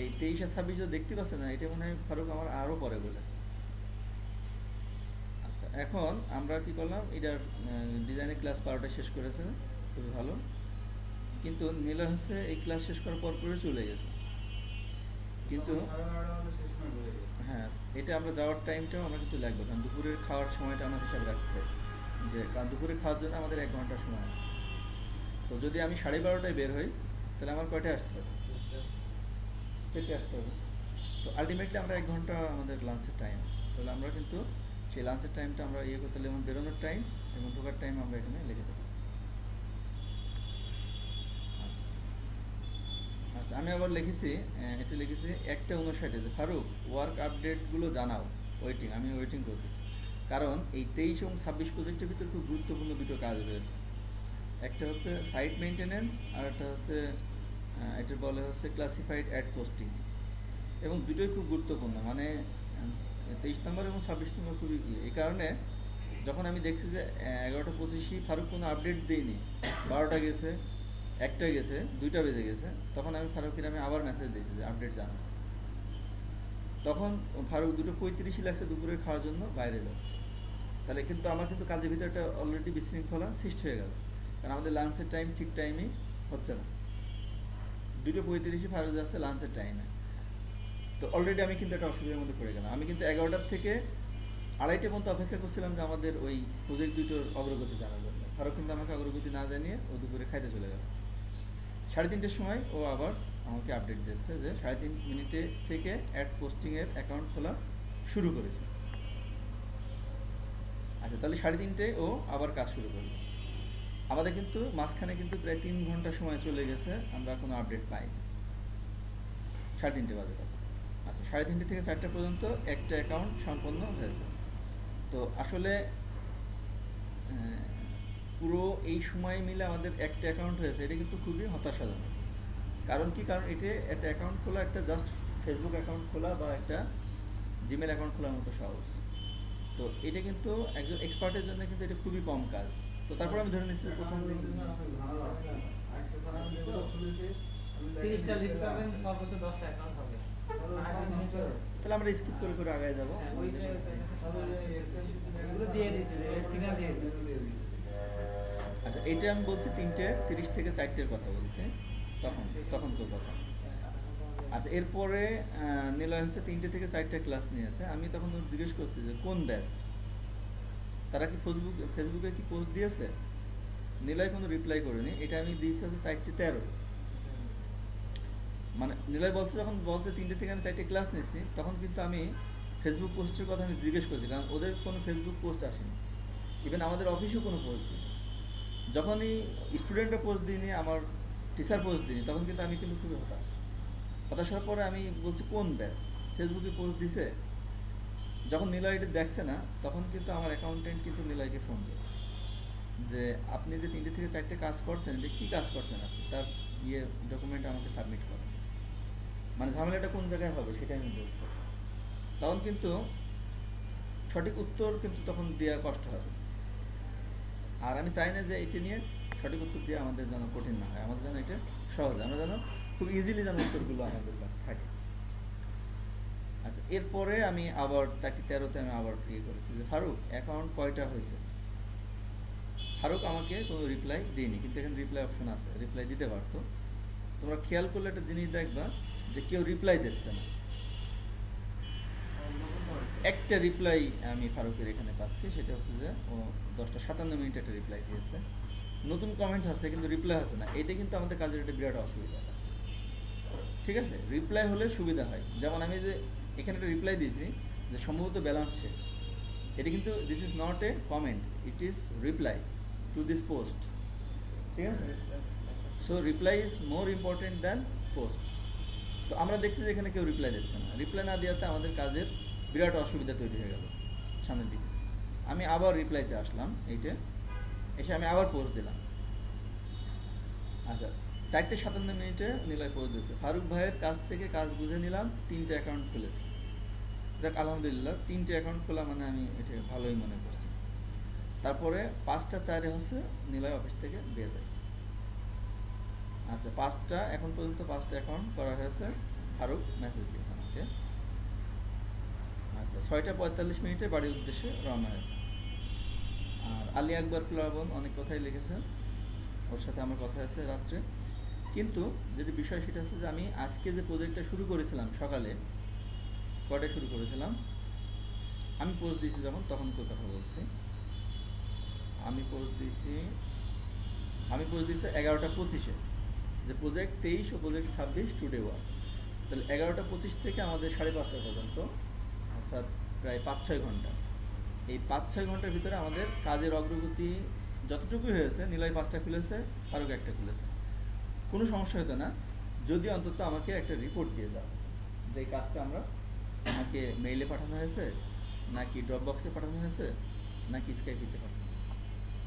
এই তেইশ আর ছাব্বিশ যে দেখতে পাচ্ছে না এটা মনে হয় ফারুক আমার আরও পরে বলেছে। আচ্ছা এখন আমরা কি করলাম এটার ডিজাইনের ক্লাস বারোটা শেষ করেছে খুবই ভালো। কিন্তু নীলা হচ্ছে এই ক্লাস শেষ করার পর পরে চলে গেছে। কিন্তু হ্যাঁ এটা আমরা যাওয়ার টাইমটাও আমরা কিন্তু লাগবে কারণ দুপুরের খাওয়ার সময়টা আমার হিসাব রাখতে হবে। যে কারণ দুপুরে খাওয়ার জন্য আমাদের এক ঘণ্টা সময় আছে। তো যদি আমি সাড়ে বারোটায় বের হই, তাহলে আমার কয়টায় আসতে হবে? পেটে আসতে হবে? তো আলটিমেটলি আমরা এক ঘণ্টা আমাদের লাঞ্চের টাইম আছে। তাহলে আমরা কিন্তু সেই লাঞ্চের টাইমটা আমরা ইয়ে করতে যেমন বেরোনোর টাইম এবং ঢোকার টাইম আমরা এখানে লিখে দেবো। আচ্ছা। আচ্ছা আমি আবার লিখেছি এটা লিখেছি একটা উনষাটে যে ফারুক ওয়ার্ক আপডেটগুলো জানাও। ওয়েটিং আমি ওয়েটিং করতেছি। কারণ এই তেইশ এবং ছাব্বিশ প্রজেক্টের ভিতরে খুব গুরুত্বপূর্ণ দুটো কাজ রয়েছে। একটা হচ্ছে সাইট মেনটেনেন্স আর একটা হচ্ছে এটা বলে হচ্ছে ক্লাসিফাইড অ্যাড পোস্টিং এবং দুটোই খুব গুরুত্বপূর্ণ মানে তেইশ নম্বর এবং ছাব্বিশ নম্বর খুবই এই কারণে যখন আমি দেখছি যে এগারোটা পঁচিশই ফারুক কোনো আপডেট দিইনি বারোটা গেছে, একটা গেছে, দুইটা বেজে গেছে, তখন আমি ফারুকের আমি আবার মেসেজ দিয়েছি যে আপডেট জানো তখন ফারুক দুটো পঁয়ত্রিশই লাগছে দুপুরে খাওয়ার জন্য বাইরে যাচ্ছে। তাহলে কিন্তু আমার কিন্তু কাজের ভিতরে একটা অলরেডি বিশৃঙ্খলা সৃষ্টি হয়ে গেল। কারণ আমাদের লাঞ্চের টাইম ঠিক টাইমে হচ্ছে না। দুটো পঁয়ত্রিশে ফারুক যাচ্ছে লাঞ্চের টাইমে তো অলরেডি আমি কিন্তু একটা অসুবিধার মধ্যে পড়ে গেলাম। আমি কিন্তু এগারোটার থেকে আড়াইটে পর্যন্ত অপেক্ষা করছিলাম যে আমাদের ওই প্রজেক্ট দুটোর অগ্রগতি জানার জন্য। ফারুক কিন্তু আমাকে অগ্রগতি না জানিয়ে ও দুপুরে খাইতে চলে গেল। সাড়ে তিনটের সময় ও আবার আমাকে আপডেট দিচ্ছে যে সাড়ে তিন মিনিটে থেকে অ্যাড পোস্টিংয়ের অ্যাকাউন্ট খোলা শুরু করেছে। আচ্ছা তাহলে সাড়ে তিনটে ও আবার কাজ শুরু করল। আমাদের কিন্তু মাঝখানে কিন্তু প্রায় তিন ঘণ্টা সময় চলে গেছে, আমরা কোনো আপডেট পাইনি। সাড়ে তিনটে বাজে আচ্ছা সাড়ে তিনটে থেকে চারটে পর্যন্ত একটা অ্যাকাউন্ট সম্পন্ন হয়েছে। তো আসলে পুরো এই সময় মিলে আমাদের একটা অ্যাকাউন্ট হয়েছে, এটা কিন্তু খুবই হতাশাজনক। কারণ কি? কারণ এটা একটা অ্যাকাউন্ট খোলা, একটা জাস্ট ফেসবুক অ্যাকাউন্ট খোলা বা একটা জিমেল অ্যাকাউন্ট খোলার মতো সহজ। তো এটা কিন্তু একজন এক্সপার্টের জন্য কিন্তু এটা খুবই কম কাজ। তো তারপর আমি ধরে নিচ্ছি প্রথম দিন। আগে। তাহলে আমরা স্কিপ করে করে আগায় যাব। হ্যাঁ, আচ্ছা এটা আমি বলছি তিনটে তিরিশ থেকে চারটের কথা বলছি। তখন তখন তো কথা। আচ্ছা এরপরে আহ, নিলয় হচ্ছে তিনটে থেকে চারটে ক্লাস নিয়েছে আমি তখন জিজ্ঞেস করছি যে কোন ব্যাচ তারা কি ফেসবুক ফেসবুকে কি পোস্ট দিয়েছে? নিলয় কোনো রিপ্লাই করেনি। এটা আমি দিয়েছি হচ্ছে চারটে তেরো। মানে নিলয় বলছে যখন বলছে তিনটে থেকে আমি চারটে ক্লাস নিচ্ছি তখন কিন্তু আমি ফেসবুক পোস্টের কথা আমি জিজ্ঞেস করছি, কারণ ওদের কোনো ফেসবুক পোস্ট আসেনি। ইভেন আমাদের অফিসেও কোনো পোস্ট দিই যখনই স্টুডেন্টরা পোস্ট দিইনি, আমার টিচার পোস্ট দিইনি, তখন কিন্তু আমি কিন্তু খুবই হতাশ। হতাশ হওয়ার পরে আমি বলছি, কোন ব্যাচ ফেসবুকে পোস্ট দিছে? যখন নিলয় এটা দেখছে না, তখন কিন্তু আমার অ্যাকাউন্টেন্ট কিন্তু নিলয়কে ফোন দেয়। যে আপনি যে তিনটে থেকে চারটে কাজ করছেন, এটা কী কাজ করছেন আপনি? তার ইয়ে ডকুমেন্ট আমাকে সাবমিট করেন। মানে ঝামেলাটা কোন জায়গায় হবে সেটা আমি বলছি। তখন কিন্তু সঠিক উত্তর কিন্তু তখন দেওয়া কষ্ট হবে। আর আমি চাই না যে এটি নিয়ে সঠিক উত্তর দিয়ে আমাদের যেন কঠিন না হয়, আমাদের যেন এটা সহজ আমরা যেন খুব ইজিলি যেন উত্তরগুলো আমাদের কাছে থাকে। আচ্ছা এরপরে আমি আবার চারটি তেরোতে আমি আবার ইয়ে করেছি যে, ফারুক অ্যাকাউন্ট কয়টা হয়েছে? ফারুক আমাকে কোনো রিপ্লাই দিইনি কিন্তু এখানে রিপ্লাই অপশন আছে রিপ্লাই দিতে পারতো। তোমরা খেয়াল করলে একটা জিনিস দেখবা যে, কেউ রিপ্লাই দিচ্ছে না। একটা রিপ্লাই আমি ফারুকের এখানে পাচ্ছি, সেটা হচ্ছে যে, ও দশটা সাতান্ন মিনিট একটা রিপ্লাই দিয়েছে। নতুন কমেন্ট আছে কিন্তু রিপ্লাই আছে না। এটা কিন্তু আমাদের কাজের একটা বিরাট অসুবিধা। ঠিক আছে? রিপ্লাই হলে সুবিধা হয়। যেমন আমি যে এখানে একটা রিপ্লাই দিয়েছি যে সম্ভবত ব্যালেন্স শেষ। এটা কিন্তু this is not a comment it is reply to this post ঠিক আছে? So reply is more important than post তো আমরা দেখছি যে এখানে কেউ রিপ্লাই দিচ্ছে না। রিপ্লাই না দেওয়াতে আমাদের কাজের বিরাট অসুবিধা তৈরি হয়ে গেল সামনের দিকে। আমি আবার রিপ্লাইতে আসলাম, এইটা। এসে আমি আবার পোস্ট দিলাম। আচ্ছা চারটে সাতান্ন মিনিটে নিলয় দিয়েছে। ফারুক ভাইয়ের কাছ থেকে কাজ বুঝে নিলাম, তিনটে অ্যাকাউন্ট খুলেছে। যাক, আলহামদুলিল্লাহ, তিনটে অ্যাকাউন্ট খোলা মানে আমি এটা ভালোই মনে করছি। তারপরে পাঁচটা চারে হচ্ছে নিলয় অফিস থেকে বের হয়েছে। আচ্ছা পাঁচটা, এখন পর্যন্ত পাঁচটা অ্যাকাউন্ট করা হয়েছে। ফারুক মেসেজ দিয়েছে আমাকে। আচ্ছা ছয়টা পঁয়তাল্লিশ মিনিটে বাড়ির উদ্দেশ্যে রওনা হয়েছে। আর আলী আকবর প্লাবন অনেক কথাই লিখেছে। ওর সাথে আমার কথা আছে রাত্রে। কিন্তু যেটি বিষয় সেটা হচ্ছে যে আমি আজকে যে প্রজেক্টটা শুরু করেছিলাম সকালে কটায় শুরু করেছিলাম? আমি পোস্ট দিয়েছি যখন, তখন কথা বলছি। আমি পোস্ট দিয়েছি, আমি পোস্ট দিয়েছি এগারোটা পঁচিশে। যে প্রজেক্ট তেইশ ও প্রজেক্ট ছাব্বিশ টুডে ওয়ান তাহলে এগারোটা পঁচিশ থেকে আমাদের সাড়ে পাঁচটা পর্যন্ত, অর্থাৎ প্রায় পাঁচ ছয় ঘণ্টা। এই পাঁচ ছয় ঘণ্টার ভিতরে আমাদের কাজের অগ্রগতি যতটুকুই হয়েছে, নিলয় পাঁচটা খুলেছে, ফারুক একটা খুলেছে। কোনো সমস্যা হতো না। যদি অন্তত আমাকে একটা রিপোর্ট দিয়ে দাও যে কাজটা আমরা আমাকে মেইলে পাঠানো হয়েছে, নাকি ড্রপ বক্সে পাঠানো হয়েছে, নাকি স্কাইপিতে পাঠানো হয়েছে।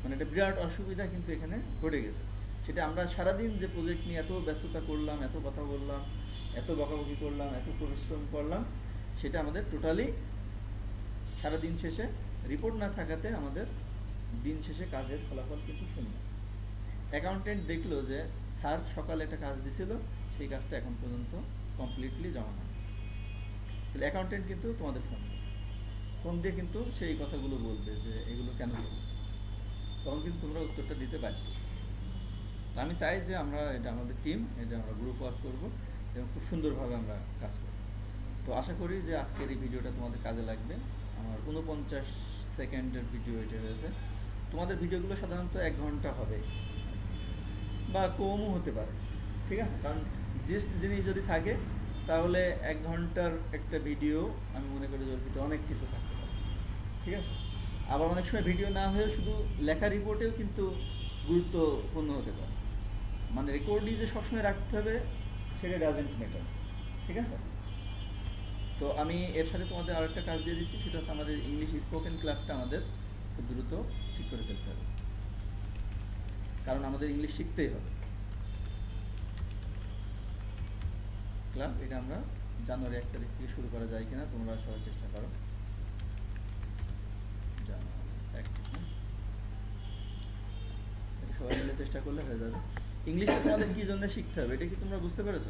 মানে একটা বিরাট অসুবিধা কিন্তু এখানে ঘটে গেছে। সেটা আমরা সারাদিন যে প্রজেক্ট নিয়ে এত ব্যস্ততা করলাম, এত কথা বললাম, এত বকাবকি করলাম, এত পরিশ্রম করলাম, সেটা আমাদের টোটালি সারাদিন শেষে রিপোর্ট না থাকাতে আমাদের দিন শেষে কাজের ফলাফল কিন্তু শূন্য। অ্যাকাউন্টেন্ট দেখল যে, স্যার সকালে একটা কাজ দিছিল, সেই কাজটা এখন পর্যন্ত কমপ্লিটলি জমা হয় তাহলে অ্যাকাউন্টেন্ট কিন্তু তোমাদের ফোন ফোন দিয়ে কিন্তু সেই কথাগুলো বলবে যে, এগুলো কেন তখন কিন্তু তোমরা উত্তরটা দিতে পারবে। আমি চাই যে আমরা, এটা আমাদের টিম এটা আমরা গ্রুপ ওয়ার্ক করব এবং খুব সুন্দরভাবে আমরা কাজ করব। তো আশা করি যে আজকের এই ভিডিওটা তোমাদের কাজে লাগবে। আমার উনপঞ্চাশ সেকেন্ডের ভিডিও এটা হয়েছে তোমাদের ভিডিওগুলো সাধারণত এক ঘণ্টা হবে। বা কমও হতে পারে, ঠিক আছে? কারণ জিস্ট জিনিস যদি থাকে, তাহলে এক ঘণ্টার একটা ভিডিও আমি মনে করি ভিতরে অনেক কিছু থাকতে পারে, ঠিক আছে? আবার অনেক সময় ভিডিও না হয়েও শুধু লেখা রিপোর্টেও কিন্তু গুরুত্বপূর্ণ হতে পারে। মানে রেকর্ডই যে সবসময় রাখতে হবে, সেটা ডাজেন্ট ম্যাটার ঠিক আছে? তো আমি এর সাথে তোমাদের আরেকটা কাজ দিয়ে দিচ্ছি, সেটা হচ্ছে আমাদের ইংলিশ স্পোকেন ক্লাবটা আমাদের খুব দ্রুত ঠিক করে ফেলতে হবে। কারণ আমাদের ইংলিশ শিখতেই হবে। ক্লাব এটা আমরা জানুয়ারি এক তারিখ থেকে শুরু করা যায় কিনা তোমরা সবাই চেষ্টা করো। এটা সবাই মিলে চেষ্টা করলে হয়ে যাবে। ইংলিশটা তোমাদের কি জন্য শিখতে হবে, এটা কি তোমরা বুঝতে পেরেছ?